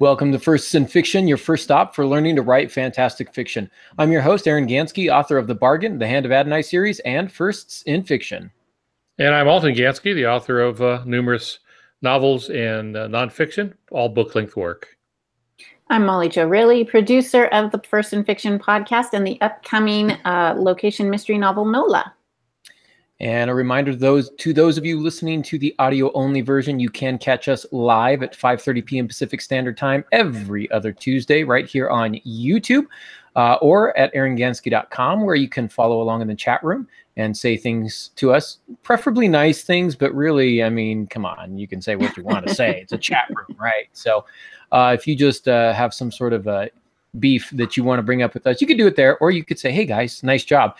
Welcome to Firsts in Fiction, your first stop for learning to write fantastic fiction. I'm your host, Aaron Gansky, author of The Bargain, the Hand of Adonai series, and Firsts in Fiction. And I'm Alton Gansky, the author of uh, numerous novels and uh, nonfiction, all book length work. I'm Molly Jo Realy, producer of the First in Fiction podcast and the upcoming uh, location mystery novel Nola. And a reminder to those to those of you listening to the audio only version, you can catch us live at 5:30 p.m. Pacific Standard Time every other Tuesday right here on YouTube uh, or at aarongansky.com where you can follow along in the chat room and say things to us, preferably nice things, but really, I mean, come on, you can say what you want to say. It's a chat room, right? So uh, if you just uh, have some sort of a beef that you want to bring up with us, you could do it there, or you could say, "Hey guys, nice job."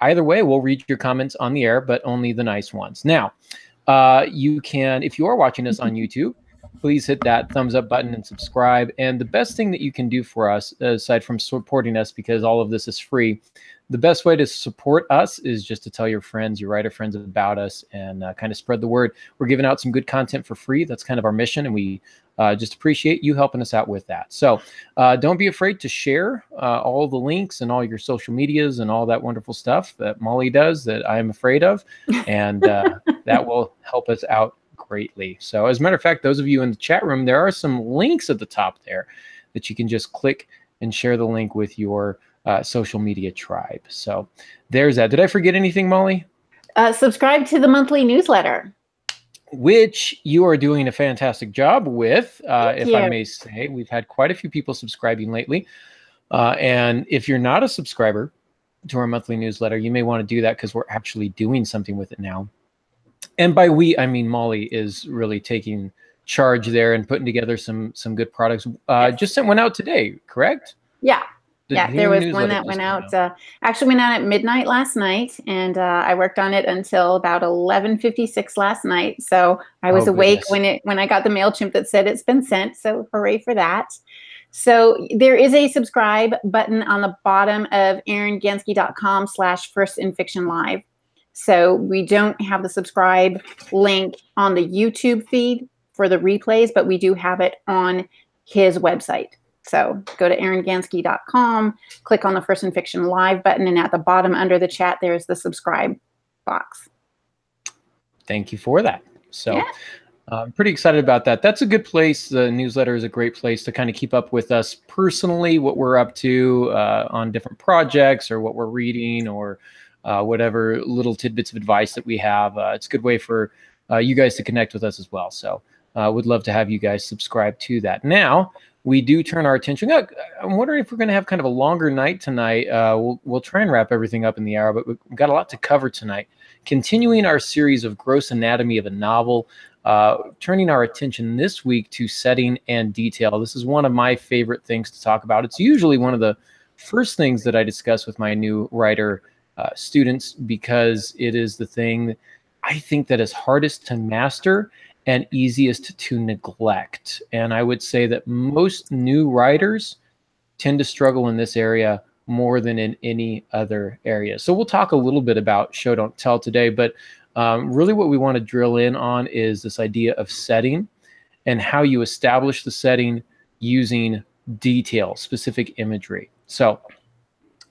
Either way, we'll read your comments on the air, but only the nice ones. Now, uh, you can, if you are watching us on YouTube, please hit that thumbs up button and subscribe. And the best thing that you can do for us, aside from supporting us, because all of this is free, the best way to support us is just to tell your friends, your writer friends about us and uh, kind of spread the word. We're giving out some good content for free. That's kind of our mission. And we uh, just appreciate you helping us out with that. So uh, don't be afraid to share uh, all the links and all your social medias and all that wonderful stuff that Molly does that I'm afraid of. And uh, that will help us out greatly. So, as a matter of fact, those of you in the chat room, there are some links at the top there that you can just click and share the link with your uh, social media tribe. So, there's that. Did I forget anything, Molly? Uh, subscribe to the monthly newsletter which you are doing a fantastic job with, uh, if you. I may say. We've had quite a few people subscribing lately. Uh, and if you're not a subscriber to our monthly newsletter, you may want to do that because we're actually doing something with it now. And by we, I mean Molly is really taking charge there and putting together some some good products. Uh, yes. Just sent one out today, correct? Yeah, yeah, there was one that went out. Uh, actually, went out at midnight last night, and uh, I worked on it until about eleven fifty six last night. So I was oh, awake goodness. when it when I got the Mailchimp that said it's been sent. So hooray for that! So there is a subscribe button on the bottom of aarongansky.com slash first in fiction live. So we don't have the subscribe link on the YouTube feed for the replays, but we do have it on his website. So go to aarongansky.com, click on the First in Fiction Live button, and at the bottom under the chat, there's the subscribe box. Thank you for that. So yeah. I'm pretty excited about that. That's a good place. The newsletter is a great place to kind of keep up with us personally, what we're up to uh, on different projects or what we're reading or uh, whatever little tidbits of advice that we have. Uh, it's a good way for uh, you guys to connect with us as well. So uh, would love to have you guys subscribe to that. Now, we do turn our attention. I'm wondering if we're going to have kind of a longer night tonight. Uh, we'll, we'll try and wrap everything up in the hour, but we've got a lot to cover tonight. Continuing our series of gross anatomy of a novel, uh, turning our attention this week to setting and detail. This is one of my favorite things to talk about. It's usually one of the first things that I discuss with my new writer uh, students because it is the thing I think that is hardest to master and easiest to neglect. And I would say that most new writers tend to struggle in this area more than in any other area. So we'll talk a little bit about show don't tell today, but um, really what we want to drill in on is this idea of setting and how you establish the setting using detail, specific imagery. So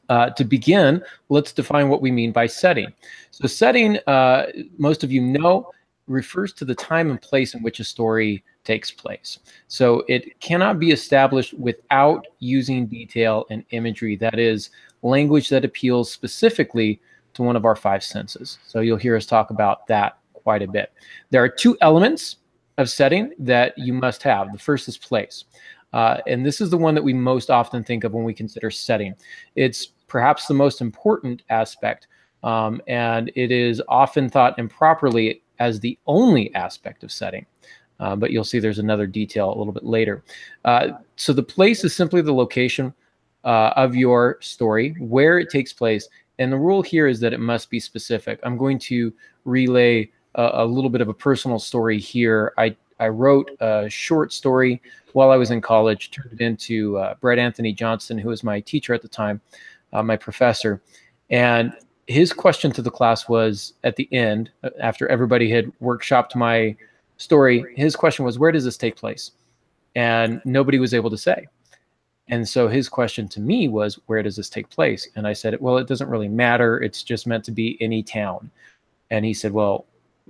uh, to begin, let's define what we mean by setting. So setting, uh, most of you know, refers to the time and place in which a story takes place. So it cannot be established without using detail and imagery, that is, language that appeals specifically to one of our five senses. So you'll hear us talk about that quite a bit. There are two elements of setting that you must have. The first is place. Uh, and this is the one that we most often think of when we consider setting. It's perhaps the most important aspect, um, and it is often thought improperly as the only aspect of setting. Uh, but you'll see there's another detail a little bit later. Uh, so the place is simply the location uh, of your story, where it takes place. And the rule here is that it must be specific. I'm going to relay a, a little bit of a personal story here. I, I wrote a short story while I was in college, turned it into uh, Bret Anthony Johnston, who was my teacher at the time, uh, my professor. And his question to the class was at the end, after everybody had workshopped my story, his question was, Where does this take place? and nobody was able to say. And so his question to me was, where does this take place? And I said, well, it doesn't really matter. It's just meant to be any town. And he said, well,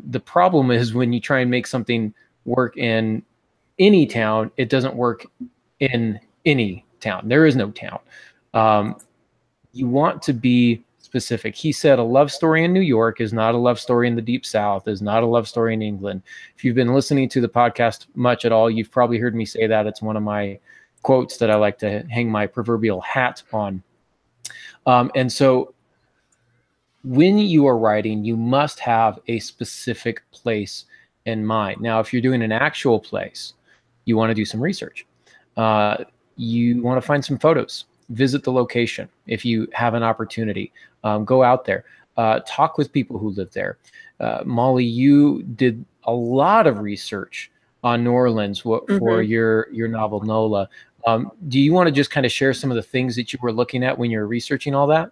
the problem is when you try and make something work in any town, it doesn't work in any town. There is no town. Um, you want to be specific. He said a love story in New York is not a love story in the deep south, is not a love story in England. If you've been listening to the podcast much at all, you've probably heard me say that. It's one of my quotes that I like to hang my proverbial hat on. Um, and so when you are writing, you must have a specific place in mind. Now, if you're doing an actual place, you want to do some research. Uh, you want to find some photos, visit the location if you have an opportunity. Um, go out there, uh, talk with people who live there. Uh, Molly, you did a lot of research on New Orleans for mm-hmm. your your novel Nola. Um, do you want to just kind of share some of the things that you were looking at when you were researching all that?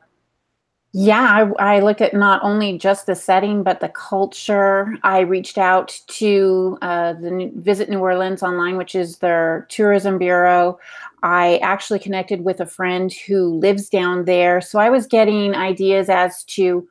Yeah, I, I looked at not only just the setting, but the culture. I reached out to uh, the New, Visit New Orleans online, which is their tourism bureau. I actually connected with a friend who lives down there. So I was getting ideas as to,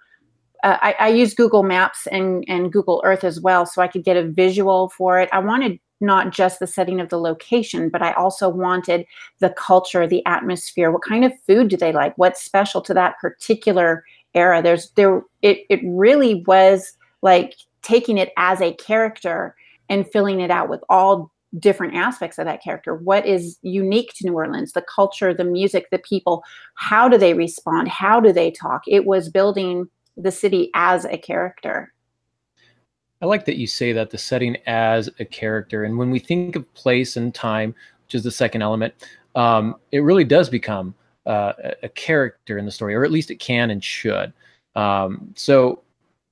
uh, I, I use Google Maps and, and Google Earth as well, so I could get a visual for it. I wanted not just the setting of the location, but I also wanted the culture, the atmosphere. What kind of food do they like? What's special to that particular era? There's there it it really was like taking it as a character and filling it out with all different aspects of that character. What is unique to New Orleans? The culture, the music, the people. How do they respond? How do they talk? It was building the city as a character. I like that you say that the setting as a character. And when we think of place and time, which is the second element, um, it really does become uh, a character in the story, or at least it can and should. Um, so,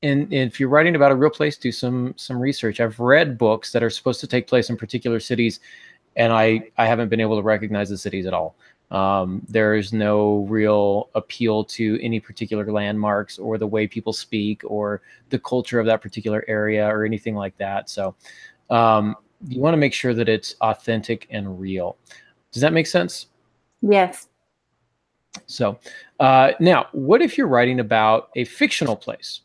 in, if you're writing about a real place, do some some research. I've read books that are supposed to take place in particular cities, and I I haven't been able to recognize the cities at all. Um, there is no real appeal to any particular landmarks or the way people speak or the culture of that particular area or anything like that. So um, you want to make sure that it's authentic and real. Does that make sense? Yes. So uh, now, what if you're writing about a fictional place?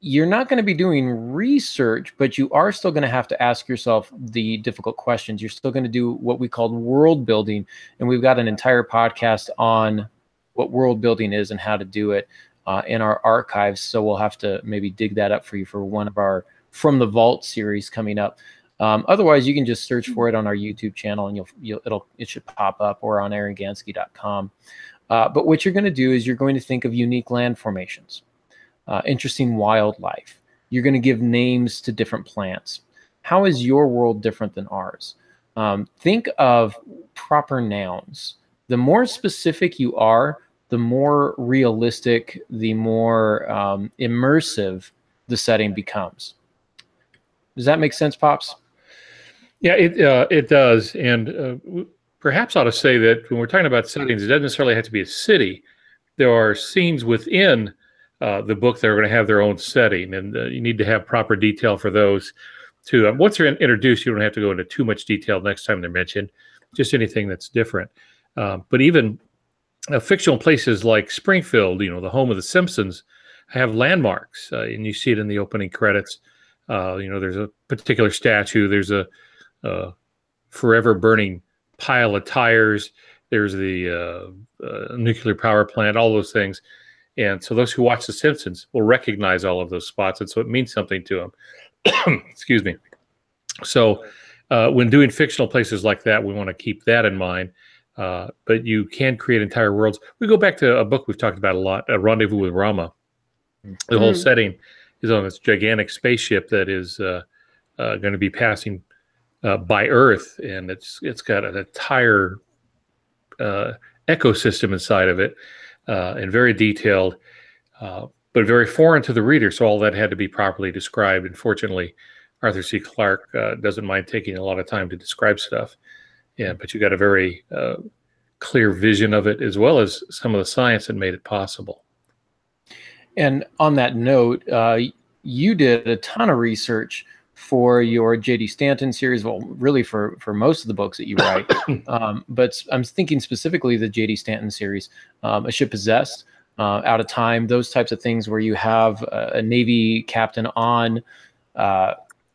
You're not going to be doing research, but you are still going to have to ask yourself the difficult questions. You're still going to do what we call world building. And we've got an entire podcast on what world building is and how to do it uh, in our archives. So we'll have to maybe dig that up for you for one of our From the Vault series coming up. Um, otherwise, you can just search for it on our YouTube channel and you'll, you'll it'll it should pop up or on aarongansky.com. Uh, but what you're going to do is you're going to think of unique land formations uh, interesting wildlife. You're going to give names to different plants. How is your world different than ours? Um, think of proper nouns. The more specific you are, the more realistic, the more um, immersive the setting becomes. Does that make sense, Pops? Yeah, it uh, it does, and uh, perhaps I ought to say that when we're talking about settings, it doesn't necessarily have to be a city. There are scenes within uh, the book that are going to have their own setting, and uh, you need to have proper detail for those. Too. Um, once they're introduced, you don't have to go into too much detail next time they're mentioned. Just anything that's different. Um, but even uh, fictional places like Springfield, you know, the home of the Simpsons, have landmarks, uh, and you see it in the opening credits. Uh, you know, there's a particular statue. There's a, forever burning pile of tires. There's the uh, nuclear power plant. All those things and so those who watch The Simpsons will recognize all of those spots. And so it means something to them. Excuse me. So uh, when doing fictional places like that, we want to keep that in mind. Uh, but you can create entire worlds. We go back to a book we've talked about a lot, A Rendezvous with Rama. The mm. whole setting is on this gigantic spaceship that is uh, uh going to be passing uh, by Earth, and it's it's got an entire uh, ecosystem inside of it uh, and very detailed, uh, but very foreign to the reader. So all that had to be properly described. And fortunately, Arthur C. Clarke uh, doesn't mind taking a lot of time to describe stuff. Yeah, but you got a very uh, clear vision of it, as well as some of the science that made it possible. And on that note, uh, you did a ton of research for your J.D. Stanton series. Well, really for for most of the books that you write, um, but I'm thinking specifically the J.D. Stanton series, um, A Ship Possessed, uh, Out of Time, those types of things where you have a, a Navy captain on uh,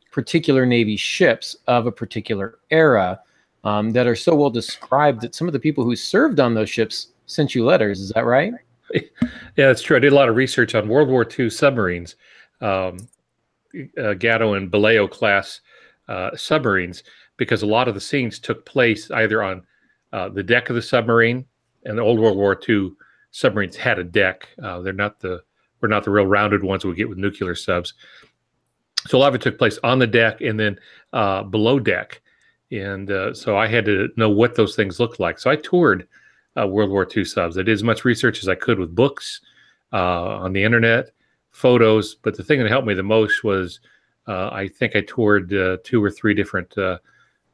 particular Navy ships of a particular era um, that are so well described that some of the people who served on those ships sent you letters. Is that right? Yeah, that's true. I did a lot of research on World War II submarines. Um, uh, Gato and Balao class uh, submarines because a lot of the scenes took place either on uh, the deck of the submarine, and the old World War II submarines had a deck. Uh, they're not the we're not the real rounded ones we get with nuclear subs. So a lot of it took place on the deck and then uh, below deck, and uh, so I had to know what those things looked like. So I toured World War II subs. I did as much research as I could with books on the internet photos. But the thing that helped me the most was uh, I think I toured uh, two or three different uh,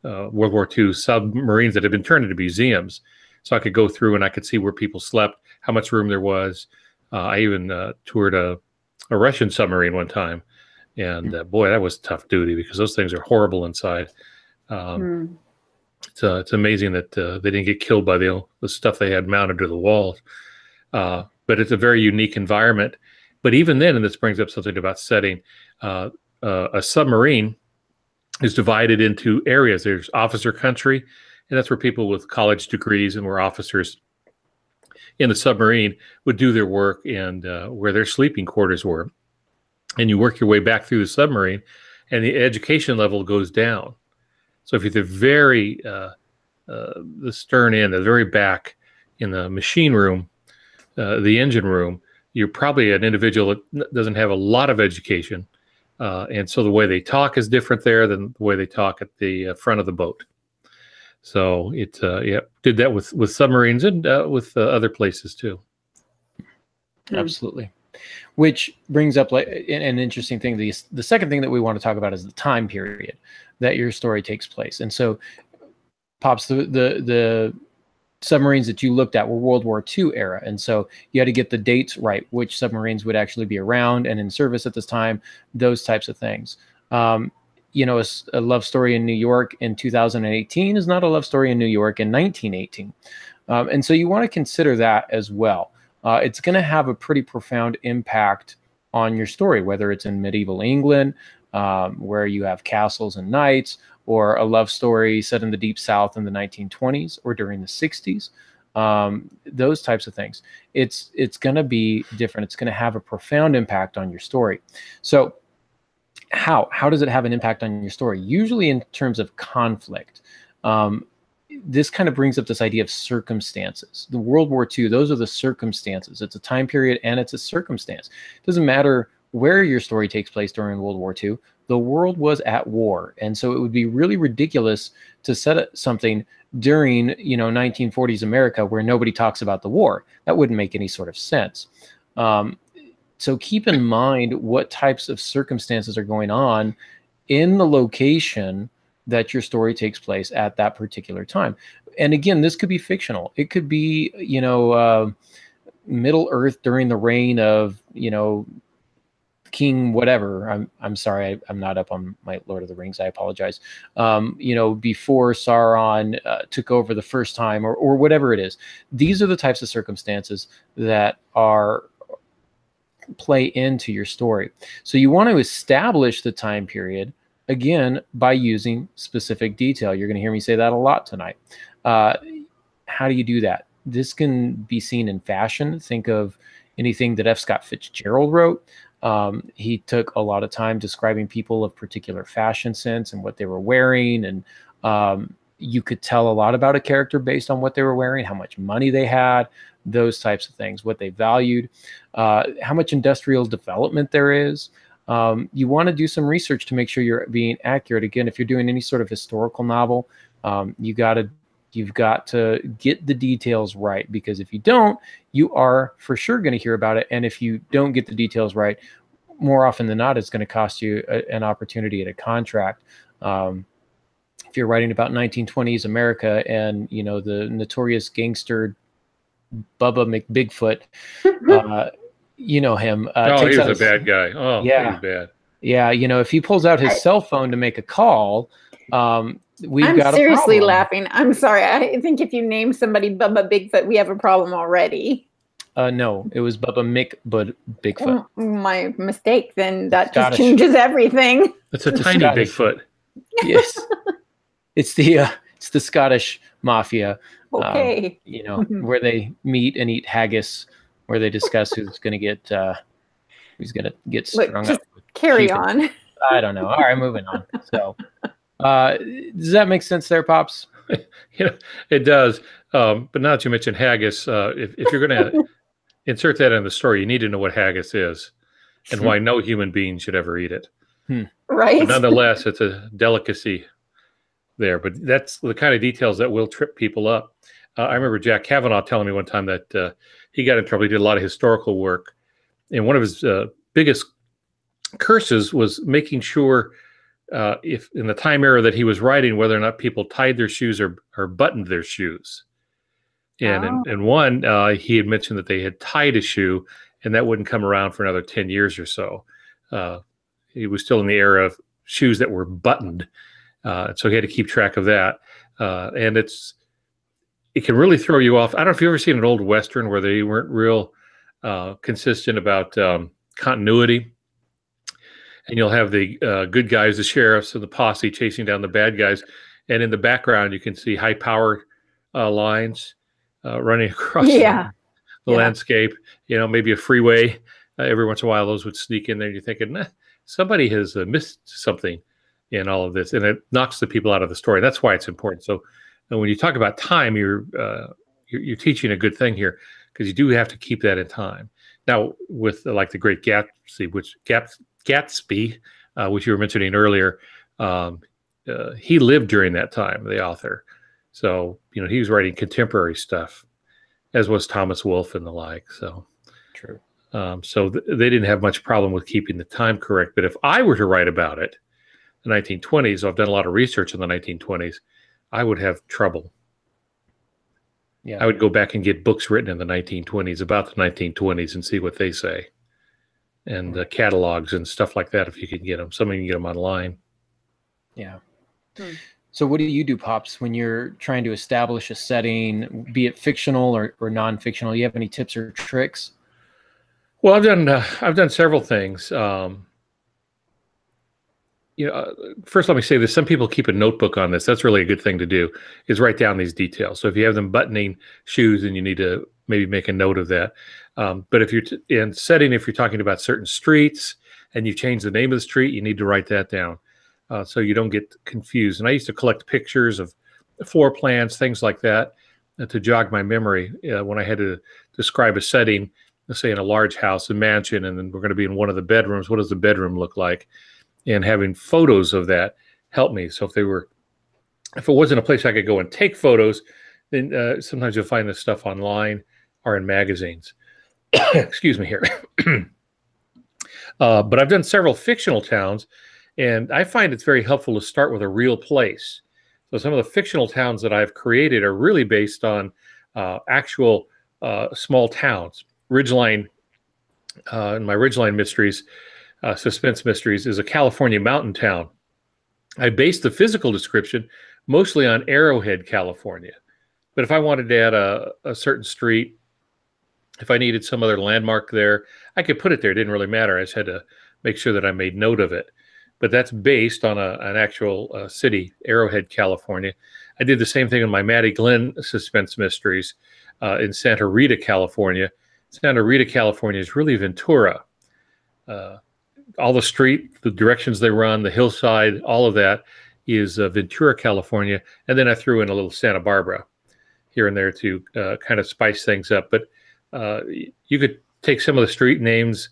uh World War II submarines that had been turned into museums. So I could go through and I could see where people slept, how much room there was. Uh, I even uh, toured a, a Russian submarine one time. And boy, that was tough duty because those things are horrible inside. Um, mm. it's, it's amazing that they didn't get killed by the, the stuff they had mounted to the walls. but it's a very unique environment but even then, and this brings up something about setting, uh, uh, a submarine is divided into areas. There's officer country, and that's where people with college degrees and where officers in the submarine would do their work and uh, where their sleeping quarters were. And you work your way back through the submarine, and the education level goes down. So if you're the very uh, uh, the stern end, the very back in the machine room, uh, the engine room, you're probably an individual that doesn't have a lot of education. Uh, and so the way they talk is different there than the way they talk at the uh, front of the boat. So it, uh, yeah, did that with, with submarines and uh, with uh, other places too. Hmm. Absolutely. Which brings up like an, an interesting thing. The, the second thing that we want to talk about is the time period that your story takes place. And so pops the, the, the submarines that you looked at were World War II era. And so you had to get the dates right, which submarines would actually be around and in service at this time, those types of things. Um, you know, a, a, love story in New York in 2018 is not a love story in New York in 1918. Um, and so you want to consider that as well. Uh, it's going to have a pretty profound impact on your story, whether it's in medieval England, um, where you have castles and knights, or a love story set in the deep south in the 1920s or during the 60s um, those types of things. It's it's going to be different. It's going to have a profound impact on your story. So how how does it have an impact on your story? Usually in terms of conflict um, this kind of brings up this idea of circumstances. The world war ii those are the circumstances. It's a time period and it's a circumstance. It doesn't matter where your story takes place during world war ii the world was at war. And so it would be really ridiculous to set something during you know 1940s america where nobody talks about the war. That wouldn't make any sort of sense. Um, so keep in mind what types of circumstances are going on in the location that your story takes place at that particular time. And again this could be fictional. It could be you know uh, middle earth during the reign of you know King whatever. I'm I'm sorry, I, am not up on my Lord of the Rings. I apologize. Um, you know, before Sauron uh, took over the first time, or or whatever it is. These are the types of circumstances that are play into your story. So you want to establish the time period again by using specific detail. You're going to hear me say that a lot tonight. Uh, how do you do that? This can be seen in fashion. Think of anything that F. Scott Fitzgerald wrote. Um, he took a lot of time describing people of particular fashion sense and what they were wearing. And um, you could tell a lot about a character based on what they were wearing, how much money they had, those types of things, what they valued, uh, how much industrial development there is. Um, you want to do some research to make sure you're being accurate. Again, if you're doing any sort of historical novel, um, you got to You've got to get the details right because if you don't, you are for sure going to hear about it. And if you don't get the details right, more often than not, it's going to cost you a, an opportunity at a contract. Um, if you're writing about 1920s America and you know the notorious gangster Bubba McBigfoot, uh, you know him. Uh, oh, he was a bad guy. Oh, yeah, bad. Yeah, you know, if he pulls out his cell phone to make a call, um, we've I'm got seriously laughing. I'm sorry. I think if you name somebody Bubba Bigfoot, we have a problem already. Uh, no, it was Bubba Mick, but Bigfoot. Oh, my mistake. Then that Scottish. just changes everything. It's a tiny Scottish. Bigfoot. yes, it's the uh, it's the Scottish mafia. Um, okay. Um, you know where they meet and eat haggis, where they discuss who's going to get uh, who's going to get strung Look, up. Carry on. I don't know. All right, moving on. So, uh, does that make sense there, pops? you know, it does. Um, but now that you mentioned haggis, uh, if, if you're going to insert that in the story, you need to know what haggis is and why no human being should ever eat it. Hmm. Right. But nonetheless, it's a delicacy there. But that's the kind of details that will trip people up. Uh, I remember Jack Cavanaugh telling me one time that uh, he got in trouble. He did a lot of historical work, and one of his uh, biggest curses was making sure uh, if in the time era that he was writing whether or not people tied their shoes or, or buttoned their shoes. And oh. in, in, one, uh, he had mentioned that they had tied a shoe, and that wouldn't come around for another ten years or so. Uh, he was still in the era of shoes that were buttoned, uh, so he had to keep track of that. Uh, and it's it can really throw you off. I don't know if you've ever seen an old western where they weren't real uh, consistent about um, continuity and you'll have the uh, good guys, the sheriffs and the posse chasing down the bad guys, and in the background you can see high power uh, lines uh, running across yeah. the, yeah. landscape. You know, maybe a freeway. Uh, every once in a while, those would sneak in there. You're thinking, nah, somebody has uh, missed something in all of this, and it knocks the people out of the story. That's why it's important. So, when you talk about time, you're, uh, you're you're teaching a good thing here because you do have to keep that in time. Now, with like the Great Gatsby, which Gap, Gatsby, uh, which you were mentioning earlier, um, uh, he lived during that time, the author. So, you know, he was writing contemporary stuff, as was Thomas Wolfe and the like. So, true. Um, so th- they didn't have much problem with keeping the time correct. But if I were to write about it, the 1920s, I've done a lot of research in the 1920s, I would have trouble. Yeah. I would go back and get books written in the 1920s about the 1920s and see what they say and uh, catalogs and stuff like that if you can get them. Some of you can get them online. Yeah. Hmm. So, what do you do, Pops, when you're trying to establish a setting, be it fictional or, or non-fictional? Do you have any tips or tricks? Well, I've done uh, I've done several things. Um, you know, uh, first let me say this: some people keep a notebook on this. That's really a good thing to do. Is write down these details. So if you have them buttoning shoes, and you need to maybe make a note of that. Um, but if you're t- in setting, if you're talking about certain streets and you change the name of the street, you need to write that down uh, so you don't get confused. And I used to collect pictures of floor plans, things like that, uh, to jog my memory uh, when I had to describe a setting, let's say in a large house, a mansion, and then we're going to be in one of the bedrooms. What does the bedroom look like? And having photos of that helped me. So if they were, if it wasn't a place I could go and take photos, then uh, sometimes you'll find this stuff online or in magazines. Excuse me here. uh, but I've done several fictional towns, and I find it's very helpful to start with a real place. So some of the fictional towns that I've created are really based on uh, actual uh, small towns. Ridgeline, uh, in my Ridgeline Mysteries, uh, suspense mysteries, is a California mountain town. I based the physical description mostly on Arrowhead, California. But if I wanted to add a, a certain street if I needed some other landmark there, I could put it there. It didn't really matter. I just had to make sure that I made note of it. But that's based on a, an actual uh, city, Arrowhead, California. I did the same thing in my Maddie Glenn suspense mysteries uh, in Santa Rita, California. Santa Rita, California is really Ventura. Uh, all the street, the directions they run, the hillside, all of that is uh, Ventura, California. And then I threw in a little Santa Barbara here and there to uh, kind of spice things up. But uh, you could take some of the street names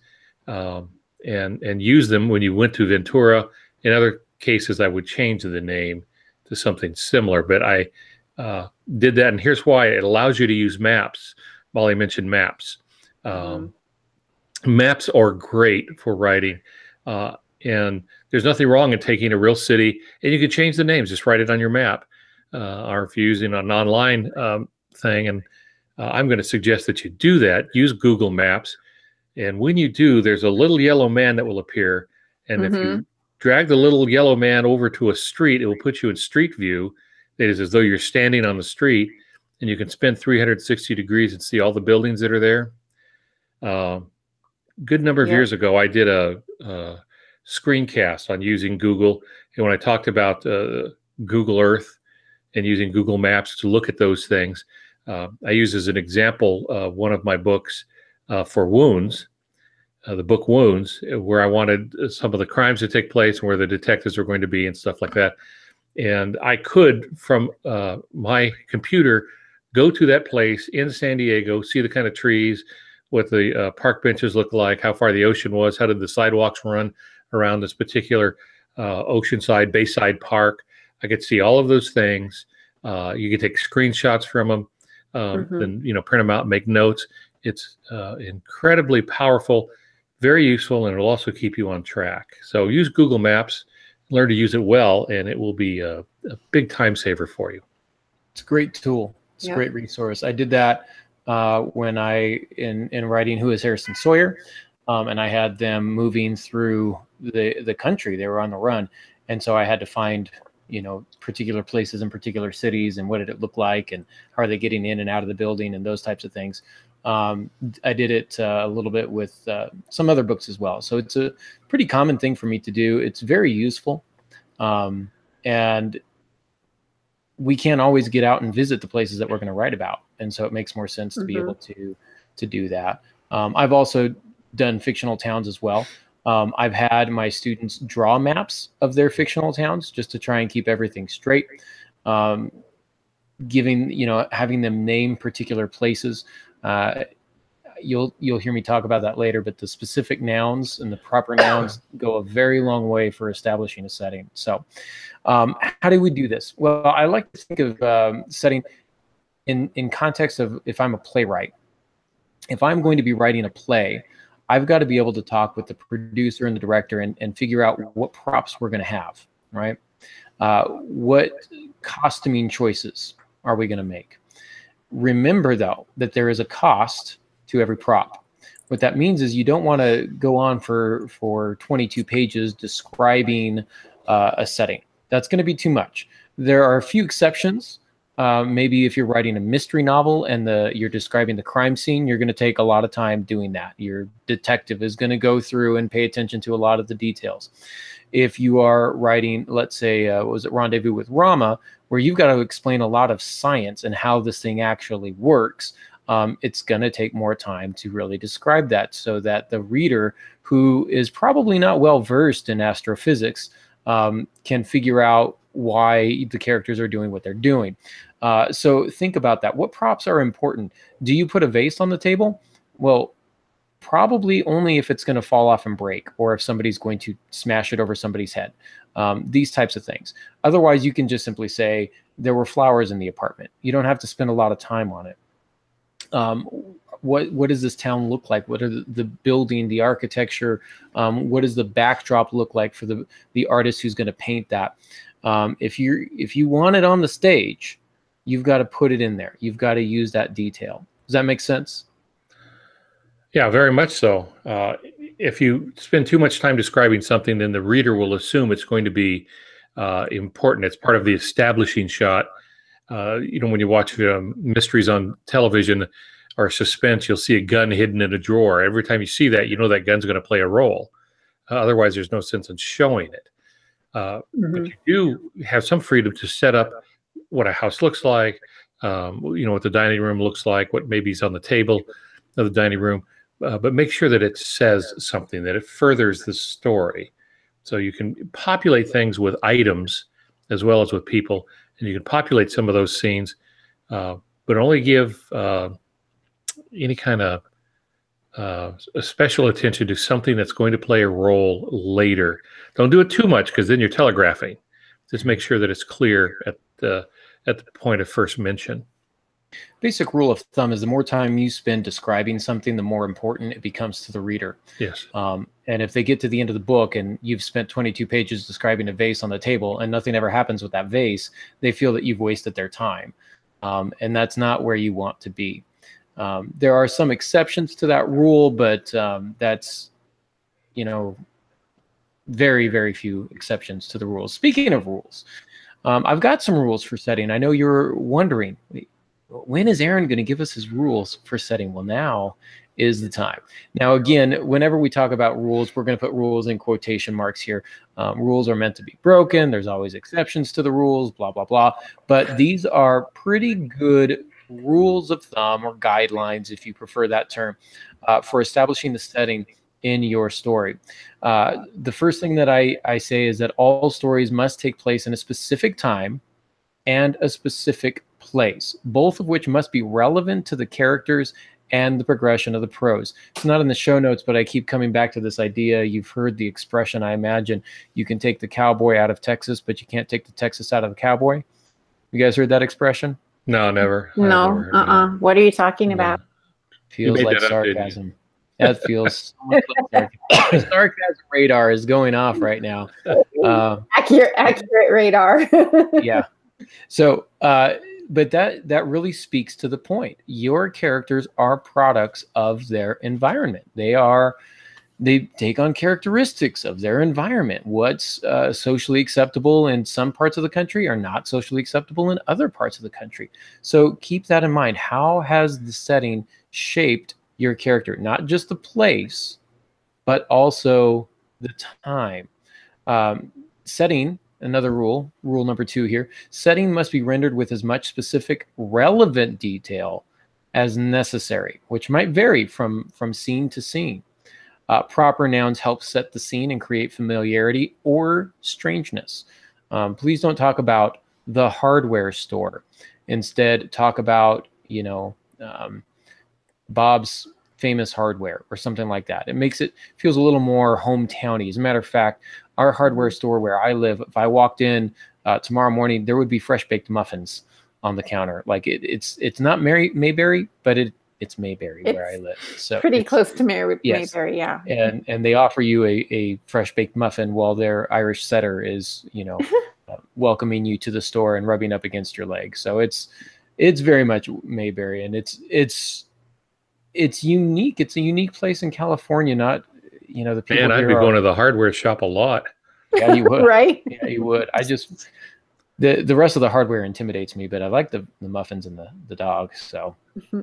um, and and use them when you went to Ventura. In other cases, I would change the name to something similar. But I uh, did that, and here's why: it allows you to use maps. Molly mentioned maps. Um, mm-hmm. Maps are great for writing, uh, and there's nothing wrong in taking a real city and you can change the names. Just write it on your map, uh, or if you're using an online um, thing and uh, I'm going to suggest that you do that. Use Google Maps. And when you do, there's a little yellow man that will appear. And mm-hmm. if you mm-hmm. drag the little yellow man over to a street, it will put you in street view. That is as though you're standing on the street and you can spin 360 degrees and see all the buildings that are there. Uh, good number of yeah. years ago, I did a, a, screencast on using Google. And when I talked about uh, Google Earth and using Google Maps to look at those things, uh, I use as an example uh, one of my books uh, for wounds, uh, the book Wounds, where I wanted some of the crimes to take place and where the detectives were going to be and stuff like that. And I could, from uh, my computer, go to that place in San Diego, see the kind of trees, what the uh, park benches look like, how far the ocean was, how did the sidewalks run around this particular uh, oceanside, bayside park. I could see all of those things. Uh, you could take screenshots from them, um, mm-hmm. and you know, print them out, make notes. It's uh, incredibly powerful, very useful, and it'll also keep you on track. So use Google Maps, learn to use it well, and it will be a, a big time saver for you. It's a great tool. It's yep. a great resource. I did that uh, when I in in writing Who is Harrison Sawyer, um, and I had them moving through the the country. They were on the run, and so I had to find you know particular places in particular cities and what did it look like and how are they getting in and out of the building and those types of things. Um, I did it uh, a little bit with uh, some other books as well. So it's a pretty common thing for me to do. It's very useful. Um, and we can't always get out and visit the places that we're going to write about. And so it makes more sense to mm-hmm. be able to, to do that. Um, I've also done fictional towns as well. Um, I've had my students draw maps of their fictional towns just to try and keep everything straight. Um, giving, you know, having them name particular places. Uh, you'll you'll hear me talk about that later, but the specific nouns and the proper nouns go a very long way for establishing a setting. So, um, how do we do this? Well, I like to think of um, setting in in context of if I'm a playwright. If I'm going to be writing a play, I've got to be able to talk with the producer and the director and, and figure out what props we're going to have, right? Uh, what costuming choices are we going to make? Remember, though, that there is a cost to every prop. What that means is you don't want to go on for, for 22 pages describing uh, a setting. That's going to be too much. There are a few exceptions. Uh, maybe if you're writing a mystery novel and the you're describing the crime scene, you're going to take a lot of time doing that. Your detective is going to go through and pay attention to a lot of the details. If you are writing, let's say, uh, was it Rendezvous with Rama, where you've got to explain a lot of science and how this thing actually works, um, it's going to take more time to really describe that so that the reader, who is probably not well versed in astrophysics, um, can figure out why the characters are doing what they're doing. Uh, so think about that. What props are important? Do you put a vase on the table? Well, probably only if it's going to fall off and break or if somebody's going to smash it over somebody's head. Um, these types of things. Otherwise, you can just simply say there were flowers in the apartment. You don't have to spend a lot of time on it. Um, what what does this town look like? What are the, the building, the architecture? Um, what does the backdrop look like for the the artist who's going to paint that? Um, if you if you want it on the stage, you've got to put it in there. You've got to use that detail. Does that make sense? Yeah, very much so. Uh, if you spend too much time describing something, then the reader will assume it's going to be uh, important. It's part of the establishing shot. Uh, you know, when you watch um, mysteries on television or suspense, you'll see a gun hidden in a drawer. Every time you see that, you know that gun's going to play a role. Uh, otherwise, there's no sense in showing it. Uh, mm-hmm. But you do have some freedom to set up what a house looks like, um, you know, what the dining room looks like, what maybe is on the table of the dining room, uh, but make sure that it says something, that it furthers the story. So you can populate things with items as well as with people, and you can populate some of those scenes, uh, but only give uh, any kind of uh, special attention to something that's going to play a role later. Don't do it too much because then you're telegraphing. Just make sure that it's clear at the at the point of first mention. Basic rule of thumb is the more time you spend describing something, the more important it becomes to the reader. Yes. Um, and if they get to the end of the book and you've spent 22 pages describing a vase on the table and nothing ever happens with that vase, they feel that you've wasted their time. Um, and that's not where you want to be. Um, there are some exceptions to that rule, but um, that's, you know, very, very few exceptions to the rules. Speaking of rules, um, I've got some rules for setting. I know you're wondering when is Aaron going to give us his rules for setting? Well, now is the time. Now, again, whenever we talk about rules, we're going to put rules in quotation marks here. Um, rules are meant to be broken. There's always exceptions to the rules, blah, blah, blah. But these are pretty good rules of thumb or guidelines, if you prefer that term, uh, for establishing the setting in your story. Uh, the first thing that I, I say is that all stories must take place in a specific time and a specific place, both of which must be relevant to the characters and the progression of the prose. It's not in the show notes, but I keep coming back to this idea. You've heard the expression, I imagine, you can take the cowboy out of Texas, but you can't take the Texas out of the cowboy. You guys heard that expression? No, never. No, uh uh-uh. What are you talking about? Feels like sarcasm. That feels so like sarcasm. sarcasm radar is going off right now. Uh, accurate, accurate radar. yeah. So, uh, but that that really speaks to the point. Your characters are products of their environment. They are they take on characteristics of their environment. What's uh, socially acceptable in some parts of the country are not socially acceptable in other parts of the country. So keep that in mind. How has the setting shaped your character? Not just the place, but also the time. Um, setting another rule, rule number two here setting must be rendered with as much specific, relevant detail as necessary, which might vary from, from scene to scene. Uh, proper nouns help set the scene and create familiarity or strangeness. Um, please don't talk about the hardware store. Instead, talk about, you know, um, Bob's famous hardware or something like that. It makes it feels a little more hometowny. As a matter of fact, our hardware store where I live, if I walked in uh, tomorrow morning, there would be fresh baked muffins on the counter. Like it, it's it's not Mary Mayberry, but it it's Mayberry it's where I live. So pretty close to Mary yes. Mayberry, yeah. And and they offer you a, a fresh baked muffin while their Irish setter is you know uh, welcoming you to the store and rubbing up against your leg. So it's it's very much Mayberry, and it's it's it's unique. It's a unique place in California, not you know the people. Man, I'd be are, going to the hardware shop a lot. Yeah, you would. right? Yeah, you would. I just the the rest of the hardware intimidates me, but I like the the muffins and the the dog. So, mm-hmm.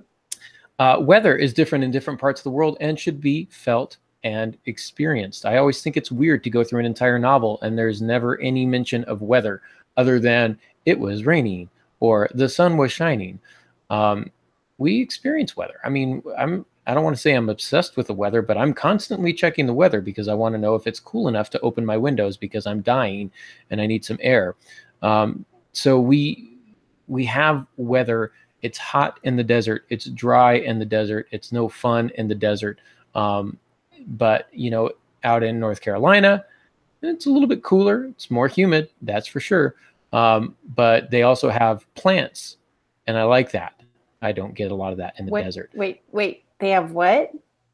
uh, weather is different in different parts of the world and should be felt and experienced. I always think it's weird to go through an entire novel and there's never any mention of weather other than it was raining or the sun was shining. Um, we experience weather. I mean, I'm I don't want to say I'm obsessed with the weather, but I'm constantly checking the weather because I want to know if it's cool enough to open my windows because I'm dying and I need some air. Um, so we we have weather. It's hot in the desert. It's dry in the desert. It's no fun in the desert. Um, but you know, out in North Carolina, it's a little bit cooler. It's more humid, that's for sure. Um, but they also have plants, and I like that. I don't get a lot of that in the wait, desert. Wait, wait, they have what?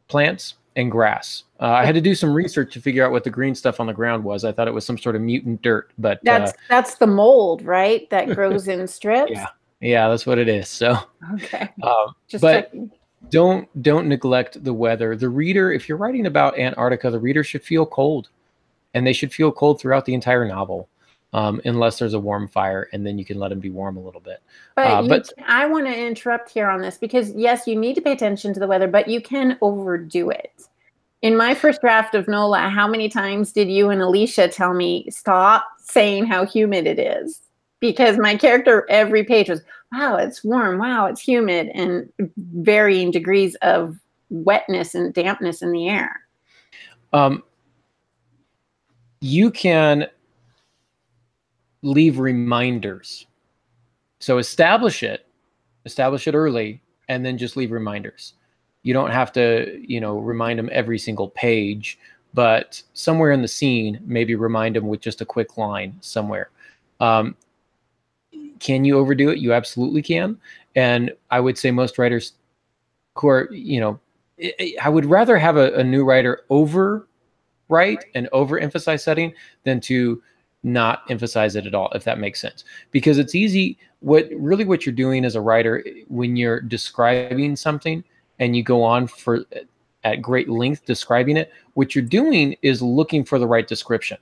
Plants and grass. Uh, I had to do some research to figure out what the green stuff on the ground was. I thought it was some sort of mutant dirt, but that's uh, that's the mold, right? That grows in strips. Yeah, yeah, that's what it is. So okay, um, just but checking. don't don't neglect the weather. The reader, if you're writing about Antarctica, the reader should feel cold, and they should feel cold throughout the entire novel um, unless there's a warm fire, and then you can let them be warm a little bit. But, uh, but I want to interrupt here on this because yes, you need to pay attention to the weather, but you can overdo it. In my first draft of Nola, how many times did you and Alicia tell me stop saying how humid it is? Because my character every page was, wow, it's warm, wow, it's humid, and varying degrees of wetness and dampness in the air. Um, you can leave reminders. So establish it, establish it early, and then just leave reminders. You don't have to, you know, remind them every single page, but somewhere in the scene, maybe remind them with just a quick line somewhere. Um, can you overdo it? You absolutely can. And I would say most writers who are, you know, I would rather have a, a new writer over write and overemphasize setting than to not emphasize it at all if that makes sense because it's easy what really what you're doing as a writer when you're describing something and you go on for at great length describing it, what you're doing is looking for the right description.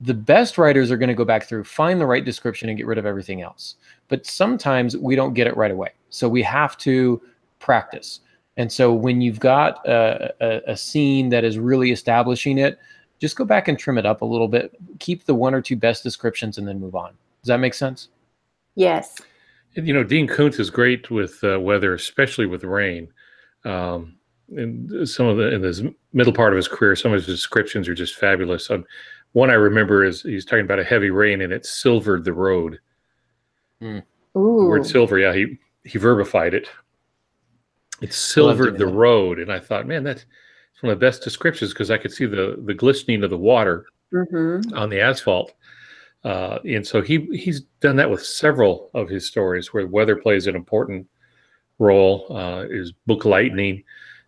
The best writers are going to go back through, find the right description, and get rid of everything else. But sometimes we don't get it right away. So we have to practice. And so when you've got a, a, a, scene that is really establishing it, just go back and trim it up a little bit. Keep the one or two best descriptions and then move on. Does that make sense? Yes. You know, Dean Koontz is great with uh, weather, especially with rain. Um, and some of the in this middle part of his career, some of his descriptions are just fabulous. Um, one I remember is he's talking about a heavy rain and it silvered the road. Mm. The word silver, yeah, he he verbified it. It silvered the road, and I thought, man, that's one of the best descriptions because I could see the the glistening of the water mm-hmm. on the asphalt. Uh, and so he he's done that with several of his stories where weather plays an important role. Uh, is book lightning.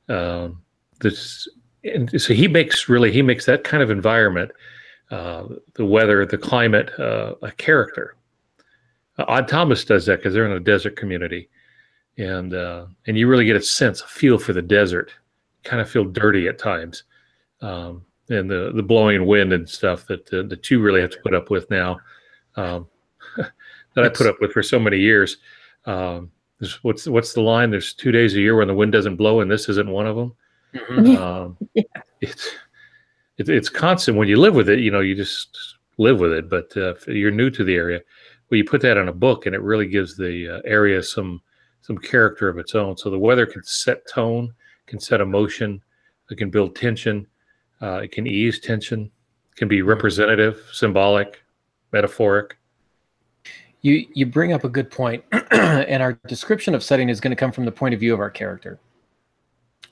Um, this and so he makes really he makes that kind of environment, uh, the weather, the climate, uh, a character. Uh, Odd Thomas does that because they're in a desert community, and uh, and you really get a sense, a feel for the desert. Kind of feel dirty at times, um, and the the blowing wind and stuff that uh, that you really have to put up with now. Um, that I put up with for so many years. Um, what's what's the line? There's two days a year when the wind doesn't blow, and this isn't one of them. Mm-hmm. Um, yeah. It's it, it's constant when you live with it. You know, you just live with it. But uh, if you're new to the area, well, you put that in a book, and it really gives the uh, area some some character of its own. So the weather can set tone, can set emotion, it can build tension, uh, it can ease tension, it can be representative, symbolic, metaphoric. You you bring up a good point, and our description of setting is going to come from the point of view of our character,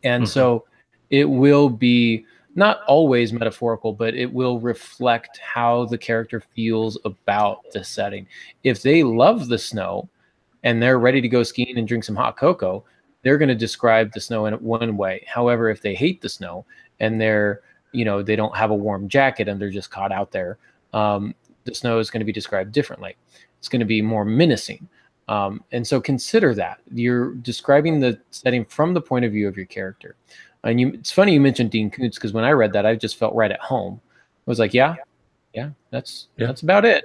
and mm-hmm. so it will be not always metaphorical, but it will reflect how the character feels about the setting. If they love the snow, and they're ready to go skiing and drink some hot cocoa, they're going to describe the snow in one way. However, if they hate the snow and they're, you know, they don't have a warm jacket and they're just caught out there, um, the snow is going to be described differently. It's going to be more menacing. Um, and so consider that you're describing the setting from the point of view of your character. And you, it's funny you mentioned Dean Koontz because when I read that, I just felt right at home. I was like, yeah, yeah, that's yeah. that's about it.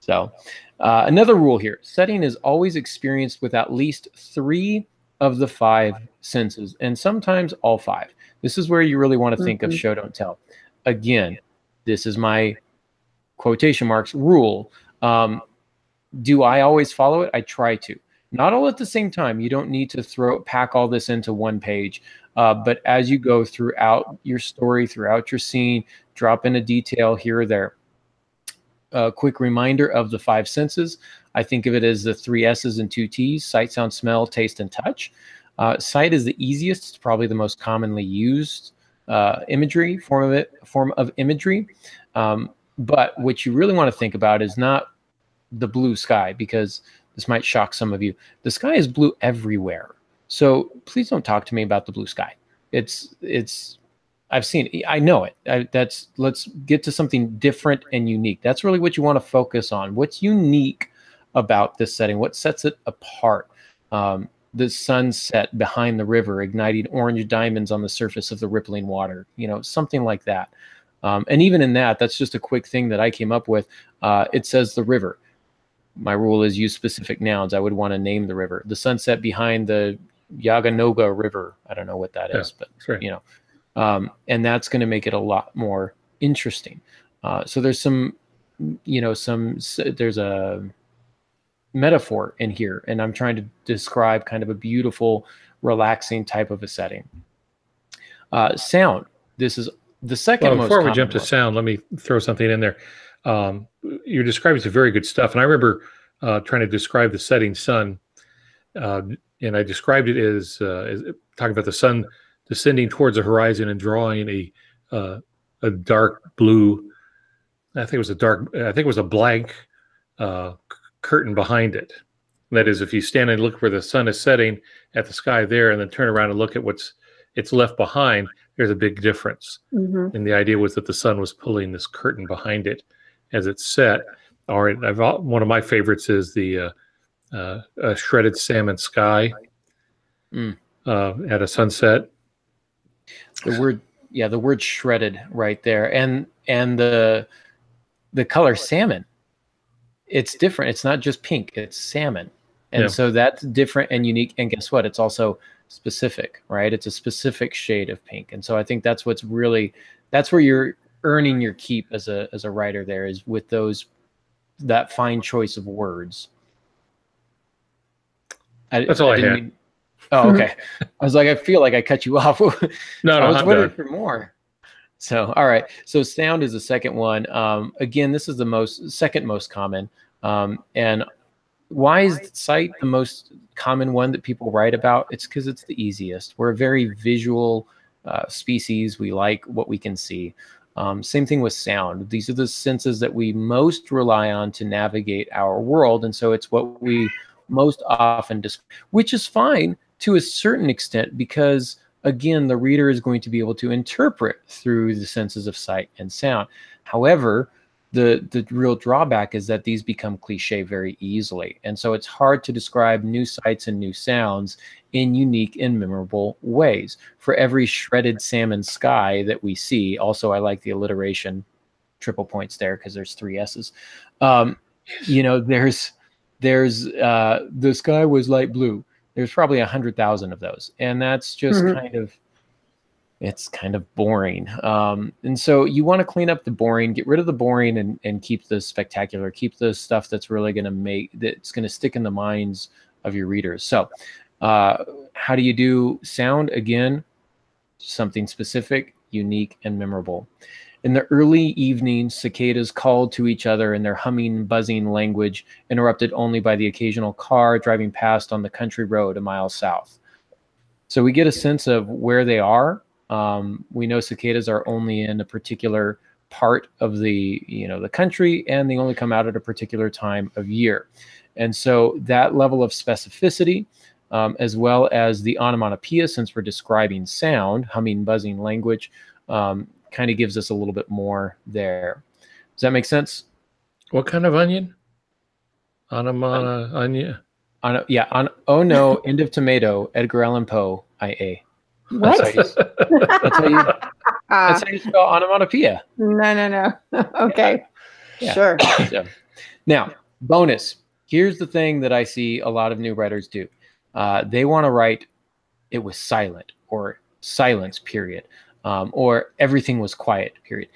So, uh, another rule here setting is always experienced with at least three of the five senses, and sometimes all five. This is where you really want to think mm-hmm. of show, don't tell. Again, this is my quotation marks rule. Um, do I always follow it? I try to. Not all at the same time. You don't need to throw pack all this into one page. Uh, but as you go throughout your story, throughout your scene, drop in a detail here or there a quick reminder of the five senses. I think of it as the three S's and two T's sight, sound, smell, taste, and touch. Uh, sight is the easiest, it's probably the most commonly used uh, imagery form of it, form of imagery. Um, but what you really want to think about is not the blue sky, because this might shock some of you. The sky is blue everywhere. So please don't talk to me about the blue sky. It's it's I've seen it. I know it. I, that's let's get to something different and unique. That's really what you want to focus on. What's unique about this setting? What sets it apart? Um, the sunset behind the river, igniting orange diamonds on the surface of the rippling water. You know, something like that. Um, and even in that, that's just a quick thing that I came up with. Uh, it says the river. My rule is use specific nouns. I would want to name the river. The sunset behind the Yaganoga River. I don't know what that yeah, is, but you know, um, and that's going to make it a lot more interesting. Uh, so there's some, you know, some there's a metaphor in here, and I'm trying to describe kind of a beautiful, relaxing type of a setting. Uh, sound. This is the second. Well, before we jump to sound, let me throw something in there. Um, you're describing some very good stuff, and I remember uh, trying to describe the setting sun, uh, and I described it as, uh, as talking about the sun descending towards the horizon and drawing a uh, a dark blue. I think it was a dark. I think it was a blank uh, curtain behind it. That is, if you stand and look where the sun is setting at the sky there, and then turn around and look at what's it's left behind, there's a big difference. Mm-hmm. And the idea was that the sun was pulling this curtain behind it as it set. All right, I've, one of my favorites is the uh, uh, shredded salmon sky. Mm. uh, at a sunset. The word, yeah, the word shredded right there, and and the the color salmon. It's different. It's not just pink. It's salmon, and yeah. so that's different and unique. And guess what? It's also specific, right? It's a specific shade of pink, and so I think that's what's really that's where you're earning your keep as a as a writer. There is with those that fine choice of words. I, That's all I, I had. Mean, oh, okay. I was like, I feel like I cut you off. no, no, I was I'm waiting done. for more. So, all right. So, sound is the second one. Um, again, this is the most second most common. Um, and why is sight the most common one that people write about? It's because it's the easiest. We're a very visual uh, species. We like what we can see. Um, same thing with sound. These are the senses that we most rely on to navigate our world. And so it's what we most often, dis- which is fine to a certain extent because, again, the reader is going to be able to interpret through the senses of sight and sound. However, the the real drawback is that these become cliche very easily. And so it's hard to describe new sights and new sounds in unique and memorable ways. For every shredded salmon sky that we see also i like the alliteration triple points there because there's three s's. Um, you know there's there's uh, the sky was light blue there's probably a hundred thousand of those and that's just mm-hmm. kind of it's kind of boring. Um, and so you want to clean up the boring, get rid of the boring, and and keep the spectacular, keep the stuff that's really going to make that's going to stick in the minds of your readers. So, uh, how do you do sound again? Something specific, unique, and memorable. In the early evening, cicadas called to each other in their humming, buzzing language, interrupted only by the occasional car driving past on the country road a mile south. So we get a sense of where they are um, we know cicadas are only in a particular part of the you know the country, and they only come out at a particular time of year. And so that level of specificity, um, as well as the onomatopoeia, since we're describing sound, humming, buzzing language, um, kind of gives us a little bit more there. Does that make sense? What kind of onion? Onomata onion. On, yeah. On. Oh no. End of tomato. Edgar Allan Poe. I A. What? That's how you, that's how you, that's how you spell onomatopoeia. No, no, no. okay. Yeah. Sure. So, now, bonus. Here's the thing that I see a lot of new writers do. Uh, they want to write, it was silent or silence, period, um, or everything was quiet, period.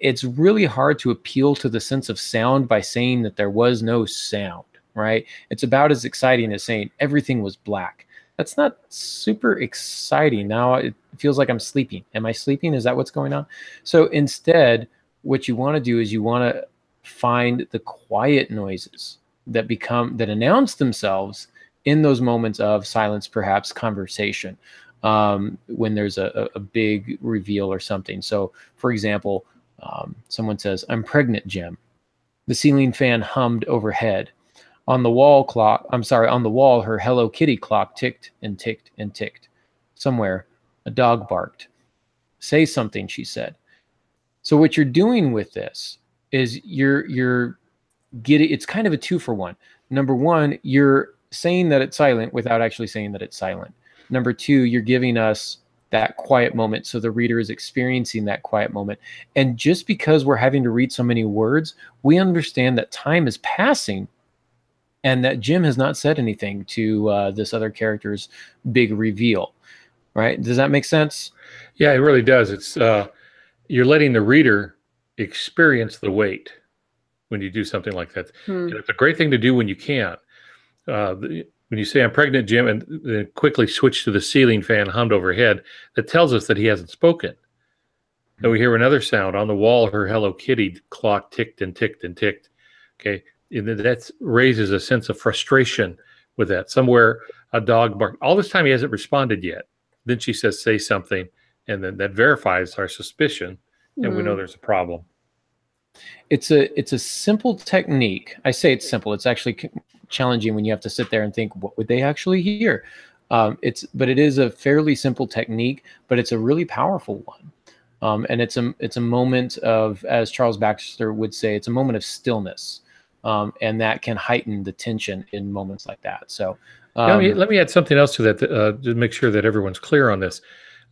It's really hard to appeal to the sense of sound by saying that there was no sound, right? It's about as exciting as saying everything was black that's not super exciting. Now it feels like I'm sleeping. Am I sleeping? Is that what's going on? So instead, what you want to do is you want to find the quiet noises that become that announce themselves in those moments of silence, perhaps conversation, um, when there's a, a, big reveal or something. So, for example, um, someone says, "I'm pregnant, Jim." The ceiling fan hummed overhead. On the wall clock, I'm sorry, on the wall, her Hello Kitty clock ticked and ticked and ticked. Somewhere, a dog barked. Say something, she said. So what you're doing with this is you're you're getting it's kind of a two for one. Number one, you're saying that it's silent without actually saying that it's silent. Number two, you're giving us that quiet moment so the reader is experiencing that quiet moment and just because we're having to read so many words we understand that time is passing and that Jim has not said anything to uh, this other character's big reveal. Right? Does that make sense? Yeah, it really does. It's uh, you're letting the reader experience the wait when you do something like that. Hmm. it's a great thing to do when you can. Uh, when you say "I'm pregnant, Jim," and then quickly switch to the ceiling fan hummed overhead, that tells us that he hasn't spoken. Then we hear another sound on the wall. Her Hello Kitty clock ticked and ticked and ticked. Okay, and that raises a sense of frustration with that. Somewhere a dog barked. All this time he hasn't responded yet. Then she says, "Say something," and then that verifies our suspicion, and mm-hmm. we know mm-hmm. there's a problem. It's a it's a simple technique. I say it's simple. It's actually challenging when you have to sit there and think, what would they actually hear? Um, it's but it is a fairly simple technique, but it's a really powerful one. Um, and it's a it's a moment of, as Charles Baxter would say, it's a moment of stillness um, and that can heighten the tension in moments like that. So, um, let, me, let me add something else to that uh, to make sure that everyone's clear on this,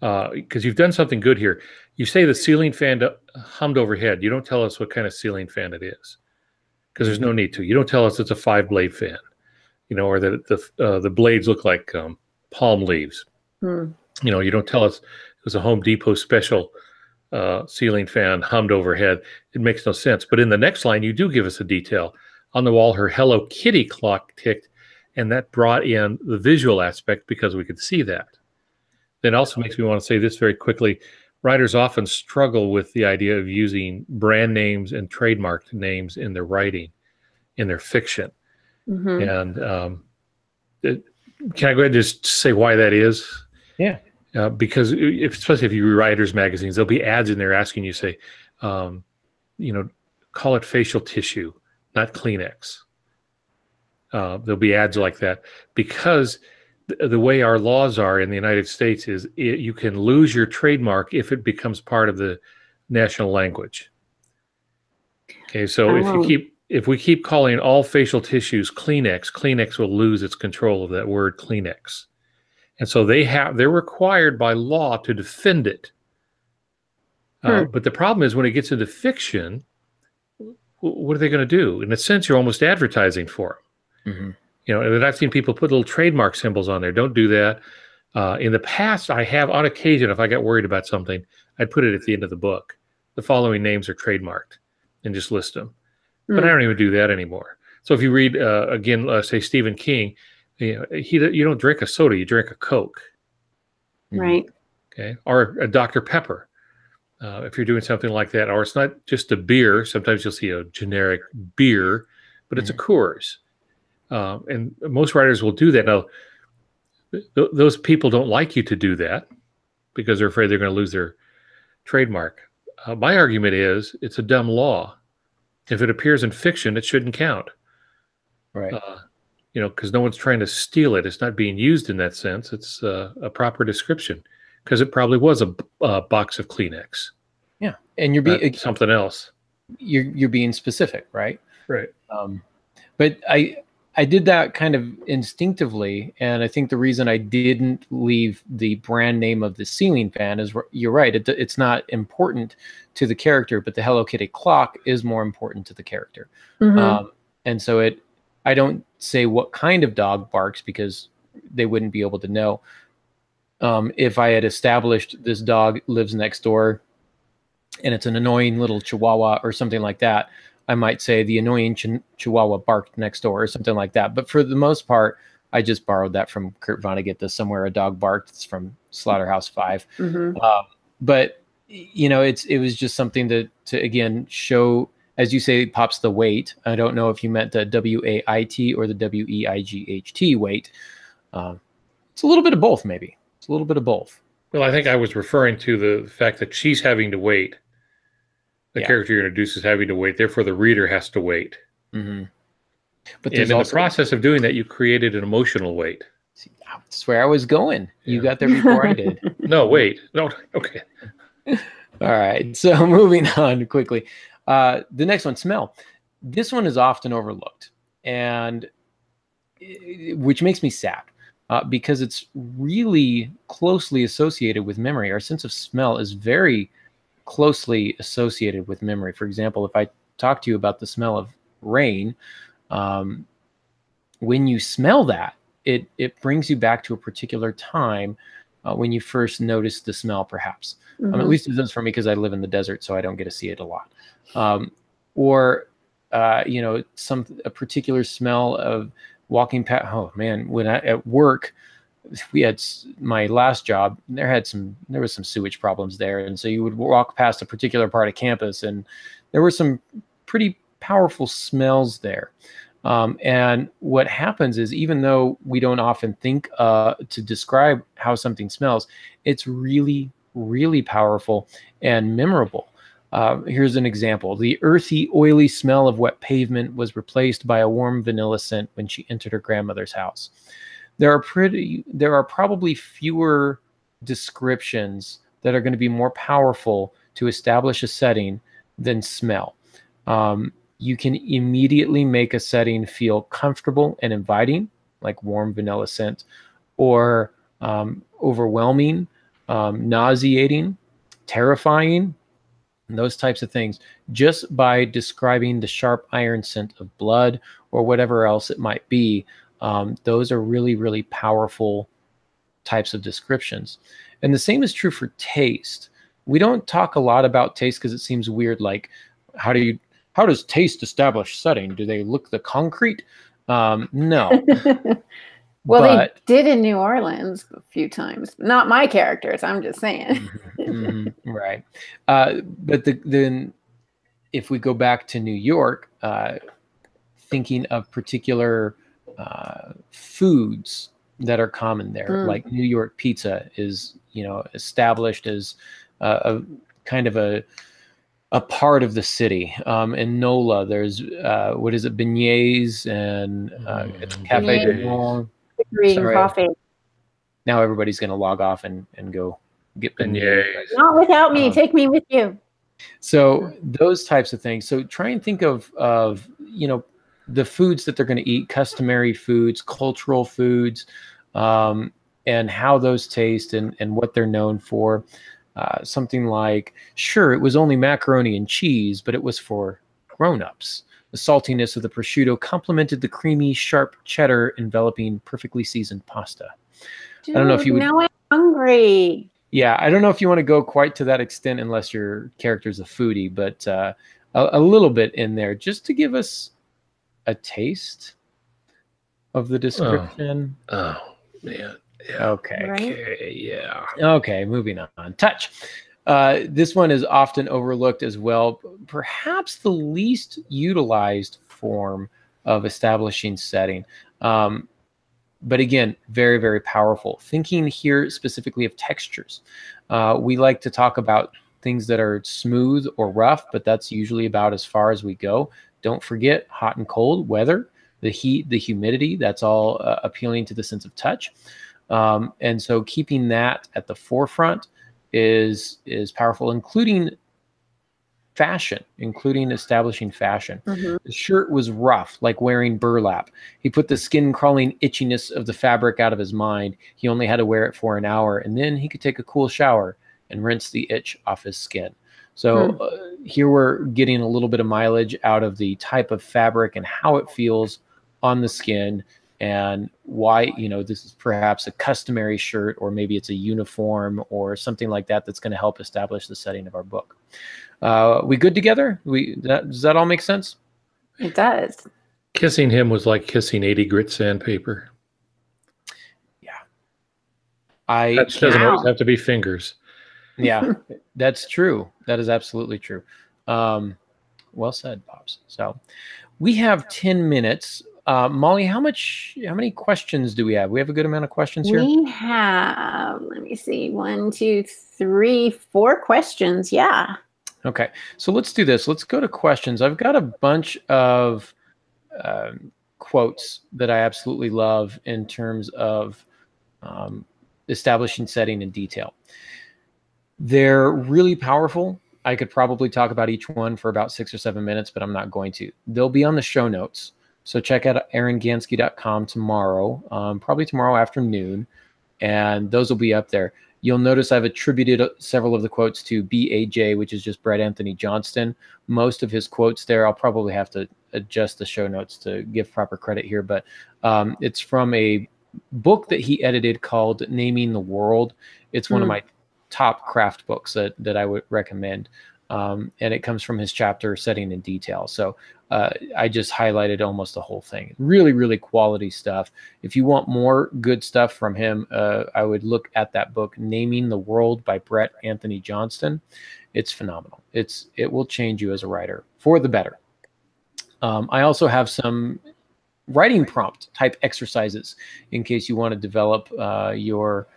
because uh, you've done something good here. You say the ceiling fan hummed overhead. You don't tell us what kind of ceiling fan it is, because there's no need to. You don't tell us it's a five blade fan, you know, or that the uh, the blades look like um, palm leaves. Hmm. You know, you don't tell us it was a Home Depot special uh, ceiling fan hummed overhead. It makes no sense. But in the next line, you do give us a detail. On the wall, her Hello Kitty clock ticked, and that brought in the visual aspect because we could see that. Then also makes me want to say this very quickly. Writers often struggle with the idea of using brand names and trademarked names in their writing, in their fiction. Mm-hmm. And um, it, can I go ahead and just say why that is? Yeah. Uh, because if, especially if you read writers magazines, there'll be ads in there asking you say, um, you know, call it facial tissue, not Kleenex. Uh, there'll be ads like that because th- the way our laws are in the United States is it, you can lose your trademark if it becomes part of the national language. Okay, so oh. if you keep if we keep calling all facial tissues Kleenex, Kleenex will lose its control of that word Kleenex. And so they have they're required by law to defend it. Uh, hmm. but the problem is when it gets into fiction, what are they going to do? In a sense, you're almost advertising for them. Mm-hmm. You know, and I've seen people put little trademark symbols on there. Don't do that. Uh, in the past, I have on occasion, if I got worried about something, I'd put it at the end of the book. The following names are trademarked, and just list them. Mm. But I hmm. don't even do that anymore. So if you read uh, again, uh, say Stephen King, you know, he you don't drink a soda, you drink a Coke, right? Okay, or a Dr Pepper. Uh, if you're doing something like that, or it's not just a beer. Sometimes you'll see a generic beer, but it's mm-hmm. a Coors. Um, and most writers will do that. Now, th- those people don't like you to do that because they're afraid they're going to lose their trademark. Uh, my argument is it's a dumb law. If it appears in fiction, it shouldn't count. Right. Uh, you know, because no one's trying to steal it. It's not being used in that sense. It's uh, a proper description because it probably was a, a, box of Kleenex. Yeah, and you're being something else. You're you're being specific, right? Right. Um, but I I did that kind of instinctively, and I think the reason I didn't leave the brand name of the ceiling fan is you're right. It, it's not important to the character, but the Hello Kitty clock is more important to the character. Mm-hmm. Um, and so it I don't say what kind of dog barks because they wouldn't be able to know. Um, if I had established this dog lives next door and it's an annoying little chihuahua or something like that, I might say the annoying ch- chihuahua barked next door or something like that. But for the most part, I just borrowed that from Kurt Vonnegut. The somewhere a dog barked. It's from Slaughterhouse 5 mm-hmm. uh, but you know, it's it was just something to to again show as you say, pops the weight. I don't know if you meant the W A I T or the W E I G H T weight. Uh, it's a little bit of both, maybe. It's a little bit of both. Well, I think I was referring to the fact that she's having to wait. The yeah. character you introduce is having to wait. Therefore, the reader has to wait. Mm-hmm. But and in also, the process of doing that, you created an emotional weight. See, that's where I was going. You got there before I did. No, wait. No, okay. All right. So moving on quickly. Uh, the next one, smell. This one is often overlooked, and which makes me sad uh, because it's really closely associated with memory. Our sense of smell is very closely associated with memory. For example, if I talk to you about the smell of rain, um, when you smell that, it it brings you back to a particular time uh, when you first noticed the smell, perhaps. Mm-hmm. Um, at mm-hmm. least it does for me because I live in the desert, so I don't get to see it a lot um, or uh, you know some a particular smell of walking past. Oh man, when I at work, we had my last job. There had some there was some sewage problems there, and so you would walk past a particular part of campus, and there were some pretty powerful smells there. Um, and what happens is, even though we don't often think uh, to describe how something smells, it's really, really powerful and memorable. Uh, here's an example. The earthy, oily smell of wet pavement was replaced by a warm vanilla scent when she entered her grandmother's house. There are pretty there are probably fewer descriptions that are going to be more powerful to establish a setting than smell. Um, you can immediately make a setting feel comfortable and inviting, like warm vanilla scent, or um, overwhelming, um, nauseating, terrifying, those types of things, just by describing the sharp iron scent of blood or whatever else it might be. Um, those are really, really powerful types of descriptions. And the same is true for taste. We don't talk a lot about taste because it seems weird. Like, how do you, how does taste establish setting? Do they look the concrete? Um, no. well, but, they did in New Orleans a few times. Not my characters. I'm just saying. mm-hmm, mm-hmm, right. Uh, but the, then, if we go back to New York, uh, thinking of particular uh, foods that are common there, mm. like New York pizza is, you know, established as a kind of a a part of the city. Um, in NOLA, there's uh, what is it, beignets and uh, mm. Cafe du coffee. Now everybody's going to log off and, and go get beignets. Not without me. Um, Take me with you. So those types of things. So try and think of of you know the foods that they're going to eat, customary foods, cultural foods, um, and how those taste and, and what they're known for. Uh, something like, sure, it was only macaroni and cheese, but it was for grown-ups. The saltiness of the prosciutto complemented the creamy, sharp cheddar enveloping perfectly seasoned pasta. Dude, I don't know if you would. Now I'm hungry. Yeah, I don't know if you want to go quite to that extent unless your character's a foodie, but uh, a, a little bit in there just to give us a taste of the description? Oh, oh man. Yeah. Okay. Right? Okay. Yeah. Okay. Moving on. Touch. Uh, this one is often overlooked as well. Perhaps the least utilized form of establishing setting. Um, but again, very, very powerful. Thinking here specifically of textures. Uh, we like to talk about things that are smooth or rough, but that's usually about as far as we go. Don't forget hot and cold weather, the heat, the humidity, that's all uh, appealing to the sense of touch. Um, and so keeping that at the forefront is is powerful, including fashion, including establishing fashion. Mm-hmm. The shirt was rough, like wearing burlap. He put the skin crawling itchiness of the fabric out of his mind. He only had to wear it for an hour, and then he could take a cool shower and rinse the itch off his skin. So hmm. uh, here we're getting a little bit of mileage out of the type of fabric and how it feels on the skin and why you know this is perhaps a customary shirt or maybe it's a uniform or something like that that's going to help establish the setting of our book. Uh, we good together? We that, does that all make sense? It does. Kissing him was like kissing 80 grit sandpaper. Yeah. I that doesn't always have to be fingers yeah, that's true. That is absolutely true. Um, well said, Pops. So we have 10 minutes. Uh, Molly, how much, how many questions do we have? We have a good amount of questions here. We have, let me see, one, two, three, four questions. Yeah. Okay. So let's do this. Let's go to questions. I've got a bunch of um, quotes that I absolutely love in terms of um, establishing setting in detail. They're really powerful. I could probably talk about each one for about six or seven minutes, but I'm not going to. They'll be on the show notes. So check out aarongansky.com tomorrow, um, probably tomorrow afternoon, and those will be up there. You'll notice I've attributed uh, several of the quotes to BAJ, which is just Bret Anthony Johnston. Most of his quotes there, I'll probably have to adjust the show notes to give proper credit here, but um, it's from a book that he edited called Naming the World. It's one mm. of hmm. my top craft books that that I would recommend. Um, and it comes from his chapter setting in detail. So uh, I just highlighted almost the whole thing. Really, really quality stuff. If you want more good stuff from him, uh, I would look at that book, Naming the World by Bret Anthony Johnston. It's phenomenal. It's it will change you as a writer for the better. Um, I also have some writing prompt type exercises in case you want to develop uh, your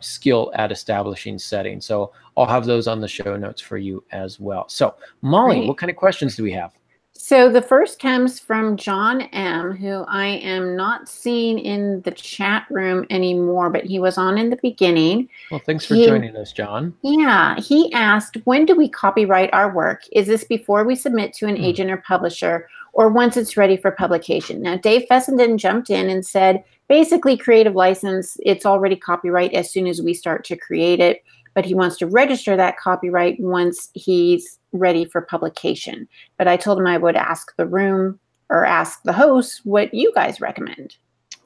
skill at establishing settings. So I'll have those on the show notes for you as well. So, Molly, Great. what kind of questions do we have? So the first comes from John M, who I am not seeing in the chat room anymore, but he was on in the beginning. Well, thanks for he, joining us, John. Yeah, he asked, when do we copyright our work? Is this before we submit to an hmm. agent or publisher or once it's ready for publication? Now, Dave Fessenden jumped in and said, basically creative license, it's already copyright as soon as we start to create it but he wants to register that copyright once he's ready for publication. But I told him I would ask the room or ask the host what you guys recommend.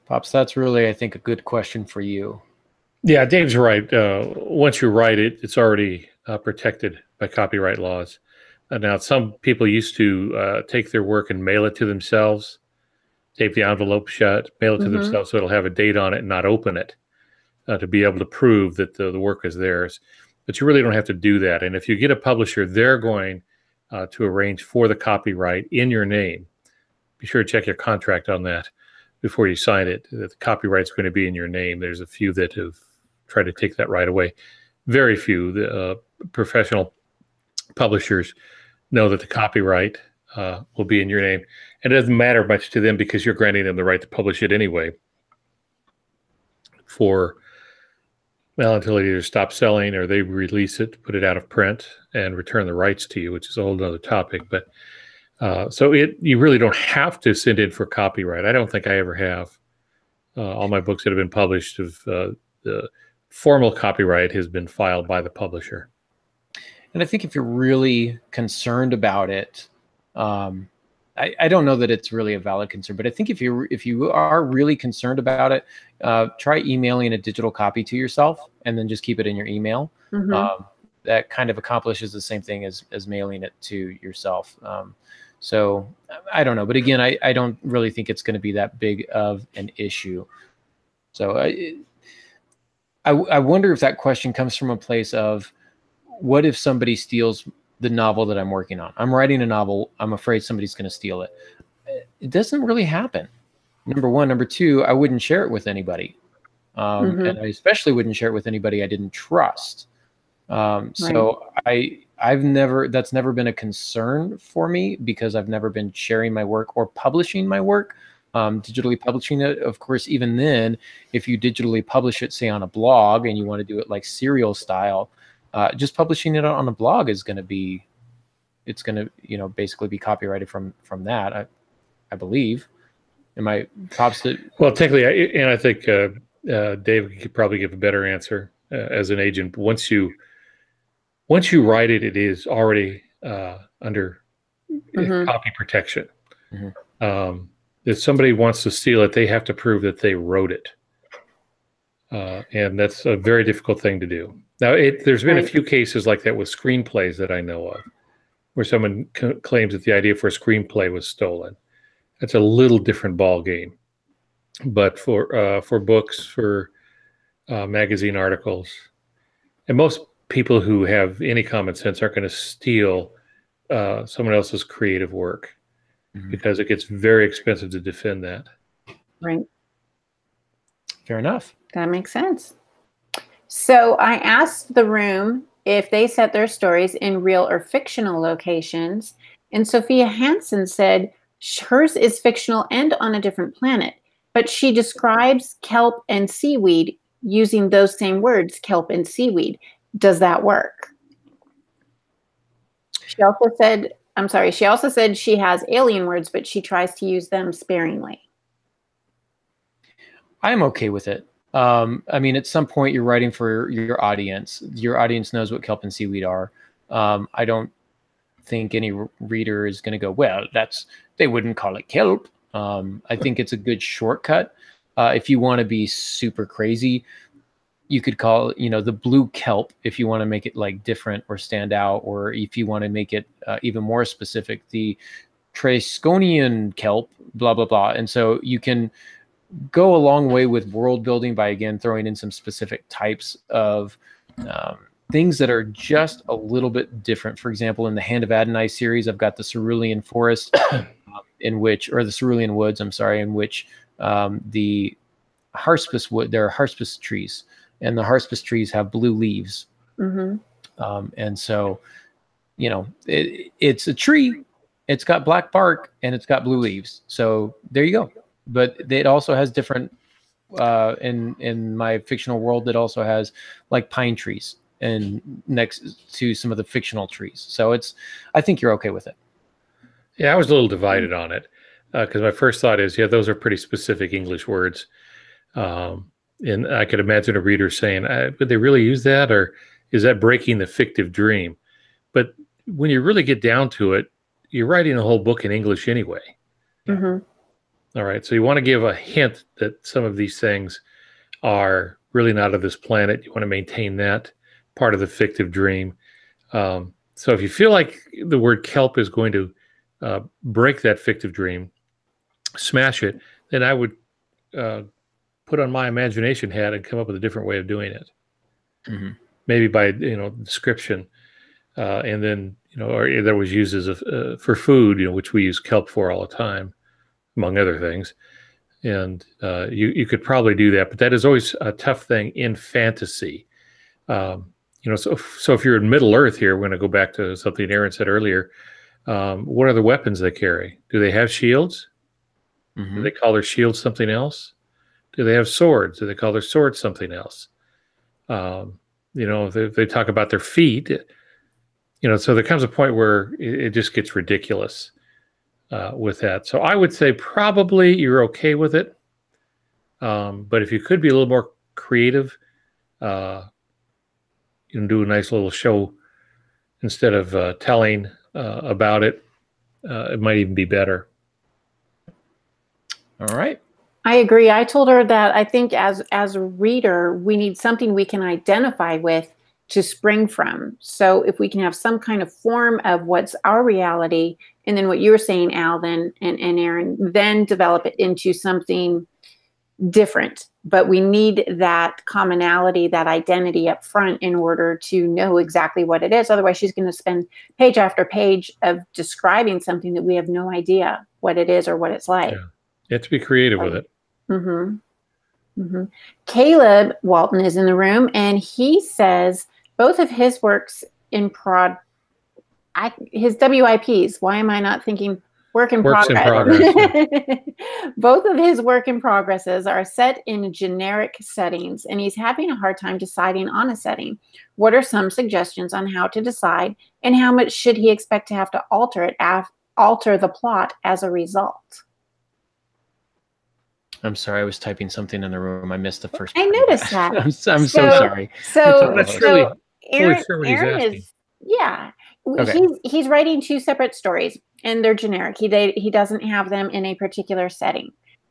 Pops, that's really, I think, a good question for you. Yeah, Dave's right. Uh, once you write it, it's already uh, protected by copyright laws. Uh, now, some people used to uh, take their work and mail it to themselves, tape the envelope shut, mail it to mm-hmm. themselves so it'll have a date on it and not open it uh, to be able to prove that the, the work is theirs. But you really don't have to do that. And if you get a publisher, they're going uh, to arrange for the copyright in your name. Be sure to check your contract on that before you sign it. That the copyright's going to be in your name. There's a few that have tried to take that right away. Very few. The uh, professional publishers know that the copyright uh, will be in your name, and it doesn't matter much to them because you're granting them the right to publish it anyway. For well, until it either stops selling or they release it, put it out of print, and return the rights to you, which is a whole other topic. But uh, so it you really don't have to send in for copyright. I don't think I ever have. Uh, all my books that have been published of uh, the formal copyright has been filed by the publisher. And I think if you're really concerned about it, um, I, I, don't know that it's really a valid concern, but I think if you if you are really concerned about it, uh, try emailing a digital copy to yourself and then just keep it in your email. Mm-hmm. Um, that kind of accomplishes the same thing as as mailing it to yourself. Um, so I don't know, but again, I, I don't really think it's going to be that big of an issue. So I, I I wonder if that question comes from a place of what if somebody steals the novel that I'm working on. I'm writing a novel. I'm afraid somebody's going to steal it. It doesn't really happen. Number one. Number two, I wouldn't share it with anybody. Um, mm-hmm. And I especially wouldn't share it with anybody I didn't trust. Um, so right. I, I've never, that's never been a concern for me because I've never been sharing my work or publishing my work. Um, digitally publishing it. Of course, even then, if you digitally publish it, say on a blog, and you want to do it like serial style, uh, just publishing it on a blog is going to be it's going to you know basically be copyrighted from from that i i believe am i pops to well technically I, and i think uh, uh, dave could probably give a better answer uh, as an agent once you once you write it it is already uh, under mm-hmm. copy protection mm-hmm. um, if somebody wants to steal it they have to prove that they wrote it uh, and that's a very difficult thing to do now, it, there's been right. a few cases like that with screenplays that I know of, where someone c- claims that the idea for a screenplay was stolen. That's a little different ball game. But for uh, for books, for uh, magazine articles, and most people who have any common sense aren't going to steal uh, someone else's creative work mm-hmm. because it gets very expensive to defend that. Right. Fair enough. That makes sense. So I asked the room if they set their stories in real or fictional locations. And Sophia Hansen said hers is fictional and on a different planet, but she describes kelp and seaweed using those same words, kelp and seaweed. Does that work? She also said, I'm sorry, she also said she has alien words, but she tries to use them sparingly. I'm okay with it. Um, I mean, at some point, you're writing for your audience. Your audience knows what kelp and seaweed are. Um, I don't think any reader is going to go, well, that's they wouldn't call it kelp. Um, I think it's a good shortcut. Uh, if you want to be super crazy, you could call you know the blue kelp if you want to make it like different or stand out, or if you want to make it uh, even more specific, the Trasconian kelp, blah blah blah. And so you can go a long way with world building by again throwing in some specific types of um, things that are just a little bit different. For example, in the Hand of Adonai series, I've got the cerulean forest, uh, in which, or the cerulean woods, I'm sorry, in which um, the haspis wood, there are haspis trees, and the haspis trees have blue leaves. Mm-hmm. Um, and so, you know, it, it's a tree it's got black bark and it's got blue leaves. So there you go. But it also has different uh, in in my fictional world. It also has like pine trees and next to some of the fictional trees. So it's I think you're okay with it. Yeah, I was a little divided on it because uh, my first thought is, yeah, those are pretty specific English words, um, and I could imagine a reader saying, uh, "Would they really use that, or is that breaking the fictive dream?" But when you really get down to it, you're writing a whole book in English anyway. Mm-hmm. All right. So you want to give a hint that some of these things are really not of this planet. You want to maintain that part of the fictive dream. Um, so if you feel like the word kelp is going to uh, break that fictive dream, smash it, then I would uh, put on my imagination hat and come up with a different way of doing it. Mm-hmm. Maybe by you know description, uh, and then you know, or that was used as a, uh, for food, you know, which we use kelp for all the time, among other things. And uh, you you could probably do that, but that is always a tough thing in fantasy. Um, you know, so so if you're in Middle Earth here, we're going to go back to something Aaron said earlier. Um, what are the weapons they carry? Do they have shields? Mm-hmm. Do they call their shields something else? Do they have swords? Do they call their swords something else? Um, you know, they, they talk about their feet, you know, so there comes a point where it, it just gets ridiculous uh, with that. So I would say probably you're okay with it. Um, but if you could be a little more creative, uh, you can do a nice little show instead of uh, telling uh, about it. Uh, it might even be better. All right. I agree. I told her that I think as as a reader, we need something we can identify with to spring from. So if we can have some kind of form of what's our reality, and then what you were saying, Al, then and, and Aaron, then develop it into something different. But we need that commonality, that identity up front in order to know exactly what it is. Otherwise, she's going to spend page after page of describing something that we have no idea what it is or what it's like. Yeah. You have to be creative with it. Mm-hmm. Mm-hmm. Caleb Walton is in the room, and he says both of his works in prod, I, his WIPs. Why am I not thinking work in Works progress? In progress both of his work in progresses are set in generic settings, and he's having a hard time deciding on a setting. What are some suggestions on how to decide, and how much should he expect to have to alter it, af- alter the plot as a result? I'm sorry, I was typing something in the room. I missed the first. I noticed that. I'm, I'm so, so, sorry. So, that's really Aaron, Aaron is yeah. Okay. He's he's writing two separate stories, and they're generic. He they, he doesn't have them in a particular setting.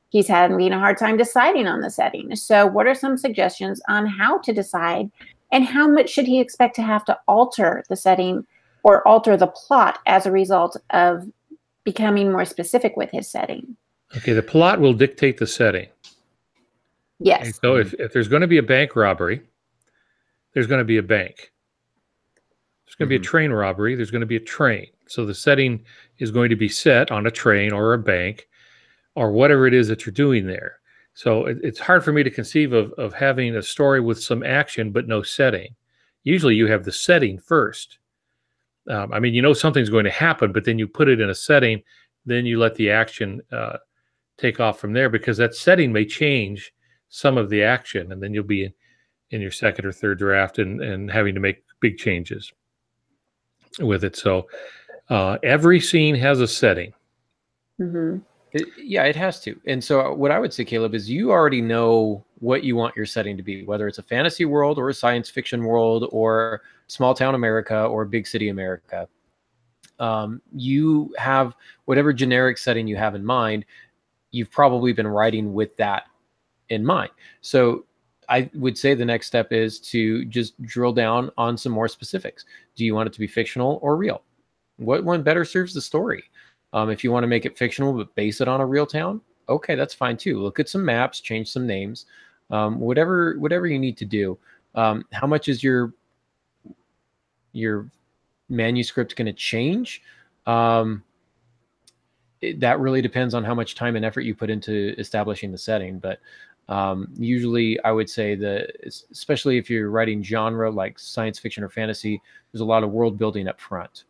He's having a hard time deciding on the setting. So, what are some suggestions on how to decide, and how much should he expect to have to alter the setting or alter the plot as a result of becoming more specific with his setting? Okay, the plot will dictate the setting. Yes. And so if, if there's going to be a bank robbery, there's going to be a bank. Going to mm-hmm. be a mm-hmm. train robbery, there's going to be a train. So the setting is going to be set on a train or a bank or whatever it is that you're doing there. So it, it's hard for me to conceive of, of having a story with some action but no setting. Usually you have the setting first. Um, I mean, you know something's going to happen, but then you put it in a setting, then you let the action uh, take off from there because that setting may change some of the action and then you'll be in, in your second or third draft and, and having to make big changes with it. So uh, every scene has a setting. Mm-hmm. It, yeah, it has to. And so what I would say, Caleb, is you already know what you want your setting to be, whether it's a fantasy world or a science fiction world or small town America or big city America. Um, you have whatever generic setting you have in mind you've probably been writing with that in mind. So I would say the next step is to just drill down on some more specifics. Do you want it to be fictional or real? What one better serves the story? Um, if you want to make it fictional but base it on a real town, okay, that's fine too. Look at some maps, change some names, um, whatever whatever you need to do. Um, how much is your your manuscript going to change? Um, it, that really depends on how much time and effort you put into establishing the setting. But um, usually, I would say that, especially if you're writing genre like science fiction or fantasy, there's a lot of world building up front,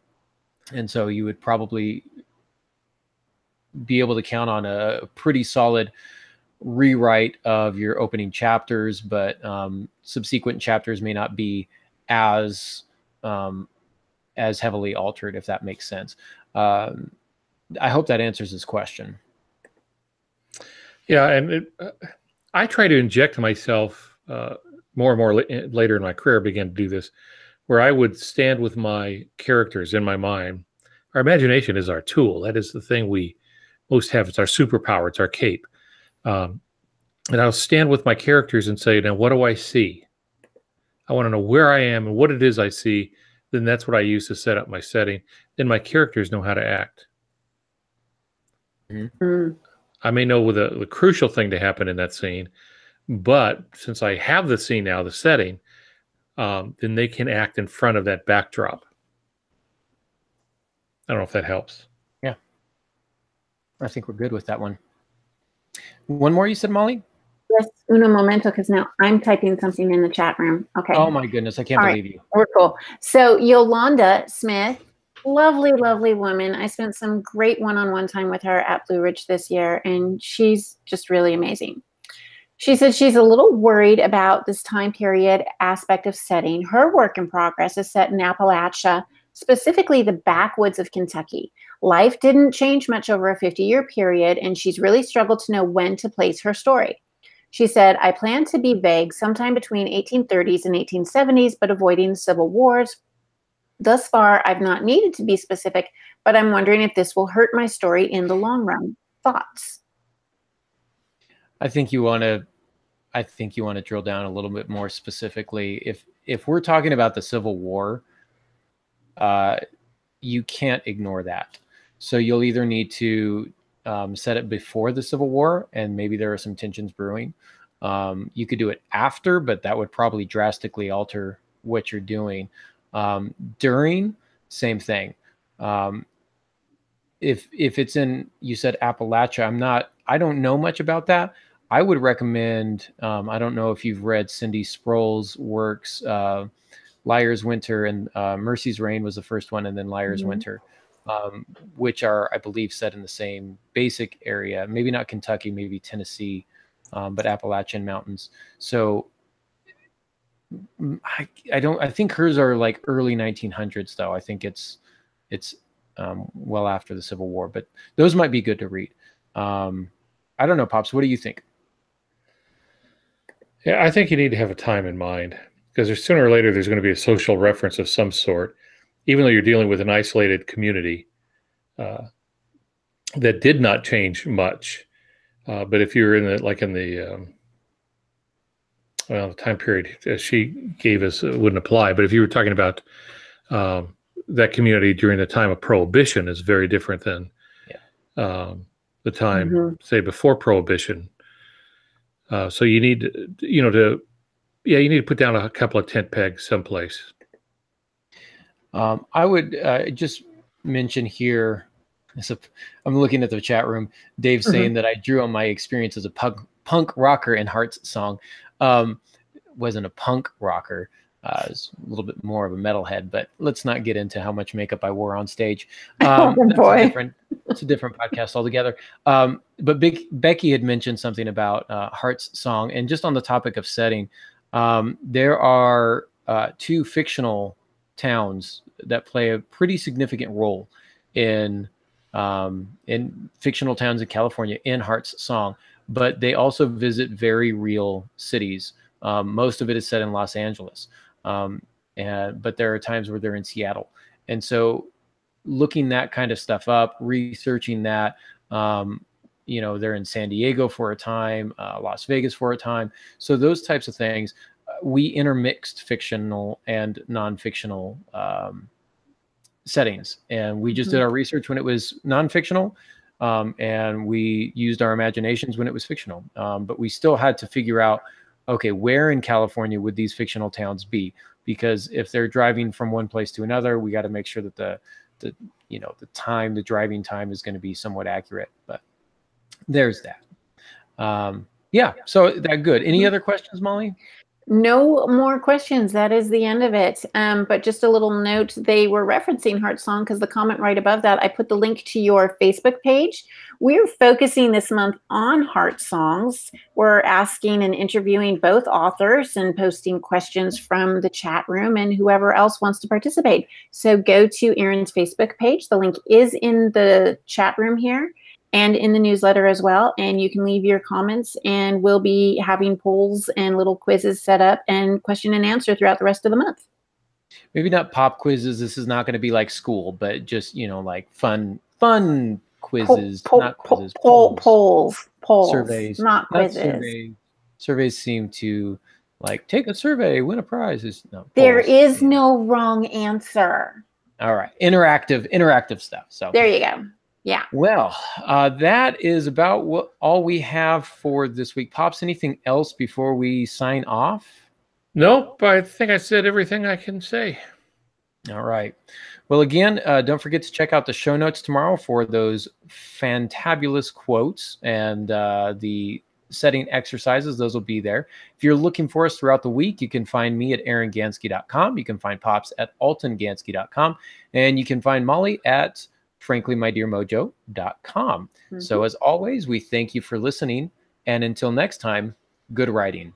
and so you would probably be able to count on a pretty solid rewrite of your opening chapters, but um, subsequent chapters may not be as um, as heavily altered, if that makes sense. Um, I hope that answers his question. Yeah, and it, uh, I try to inject myself uh, more and more later in my career. I began to do this, where I would stand with my characters in my mind. Our imagination is our tool. That is the thing we most have. It's our superpower. It's our cape. Um, and I'll stand with my characters and say, "Now, what do I see? I want to know where I am and what it is I see." Then that's what I use to set up my setting. Then my characters know how to act. Mm-hmm. I may know the, the crucial thing to happen in that scene, but since I have the scene now, the setting, um, then they can act in front of that backdrop. I don't know if that helps. Yeah. I think we're good with that one. One more, you said, Molly? Yes, uno momento, because now I'm typing something in the chat room. Okay. Oh my goodness, I can't All believe right. you. We're cool. So Yolanda Smith lovely, lovely woman. I spent some great one on one time with her at Blue Ridge this year, and she's just really amazing. She said she's a little worried about this time period aspect of setting. Her work in progress is set in Appalachia, specifically the backwoods of Kentucky. Life didn't change much over a 50 year period, and she's really struggled to know when to place her story. She said, I plan to be vague sometime between 1830s and 1870s, but avoiding civil wars, Thus far, I've not needed to be specific, but I'm wondering if this will hurt my story in the long run. Thoughts? I think you want to I think you want to drill down a little bit more specifically. If if we're talking about the Civil War, uh, you can't ignore that. So you'll either need to um, set it before the Civil War, and maybe there are some tensions brewing. Um, you could do it after, but that would probably drastically alter what you're doing. Um, during, same thing. Um, if if it's in, you said Appalachia. I'm not. I don't know much about that. I would recommend. Um, I don't know if you've read Cindy Sproles' works. Uh, Liar's Winter and uh, Mercy's Rain was the first one, and then Liar's mm-hmm. Winter, um, which are, I believe, set in the same basic area. Maybe not Kentucky, maybe Tennessee, um, but Appalachian Mountains. So I, I don't I think hers are like early 1900s though. I think it's it's um, well after the Civil War, but those might be good to read. Um, I don't know, pops. What do you think? Yeah, I think you need to have a time in mind because sooner or later there's going to be a social reference of some sort, even though you're dealing with an isolated community uh, that did not change much. Uh, but if you're in the like in the um, well, the time period she gave us wouldn't apply. But if you were talking about um, that community during the time of prohibition, is very different than yeah. um, the time, mm-hmm. say, before prohibition. Uh, so you need, you know, to yeah, you need to put down a couple of tent pegs someplace. Um, I would uh, just mention here. A, I'm looking at the chat room. Dave mm-hmm. saying that I drew on my experience as a punk, punk rocker in Heart's song. Um, wasn't a punk rocker. Uh, was a little bit more of a metalhead, but let's not get into how much makeup I wore on stage. Um, oh, boy. A different, it's a different podcast altogether. Um, but Big, Becky had mentioned something about uh, Heart's song, and just on the topic of setting, um, there are uh, two fictional towns that play a pretty significant role in um, in fictional towns in California in Heart's song but they also visit very real cities. Um, most of it is set in Los Angeles, um, and but there are times where they're in Seattle, and so looking that kind of stuff up, researching that. Um, you know, they're in San Diego for a time, uh, Las Vegas for a time. So those types of things, uh, we intermixed fictional and non-fictional um, settings, and we just mm-hmm. did our research when it was non-fictional um, and we used our imaginations when it was fictional. Um, but we still had to figure out, okay, where in California would these fictional towns be? Because if they're driving from one place to another, we got to make sure that the the you know the time, the driving time is going to be somewhat accurate. But there's that. Um, yeah, so that good. Any other questions, Molly? No more questions. That is the end of it. Um, but just a little note they were referencing Heart Song because the comment right above that, I put the link to your Facebook page. We're focusing this month on heart songs. We're asking and interviewing both authors and posting questions from the chat room and whoever else wants to participate. So go to Aaron's Facebook page. The link is in the chat room here and in the newsletter as well. And you can leave your comments, and we'll be having polls and little quizzes set up and question and answer throughout the rest of the month. Maybe not pop quizzes. This is not going to be like school, but just you know, like fun, fun quizzes, po- not quizzes, po- polls, polls, polls, surveys, not quizzes. Not surveys. surveys seem to like take a survey, win a prize. Is no. There is no wrong answer. All right, interactive, interactive stuff. So there you go. Yeah. Well, uh, that is about what all we have for this week. Pops, anything else before we sign off? Nope. I think I said everything I can say. All right. Well, again, uh, don't forget to check out the show notes tomorrow for those fantabulous quotes and uh, the setting exercises. Those will be there. If you're looking for us throughout the week, you can find me at aarongansky.com. You can find Pops at altongansky.com. And you can find Molly at franklymydearmojo.com. Mm-hmm. So, as always, we thank you for listening. And until next time, good writing.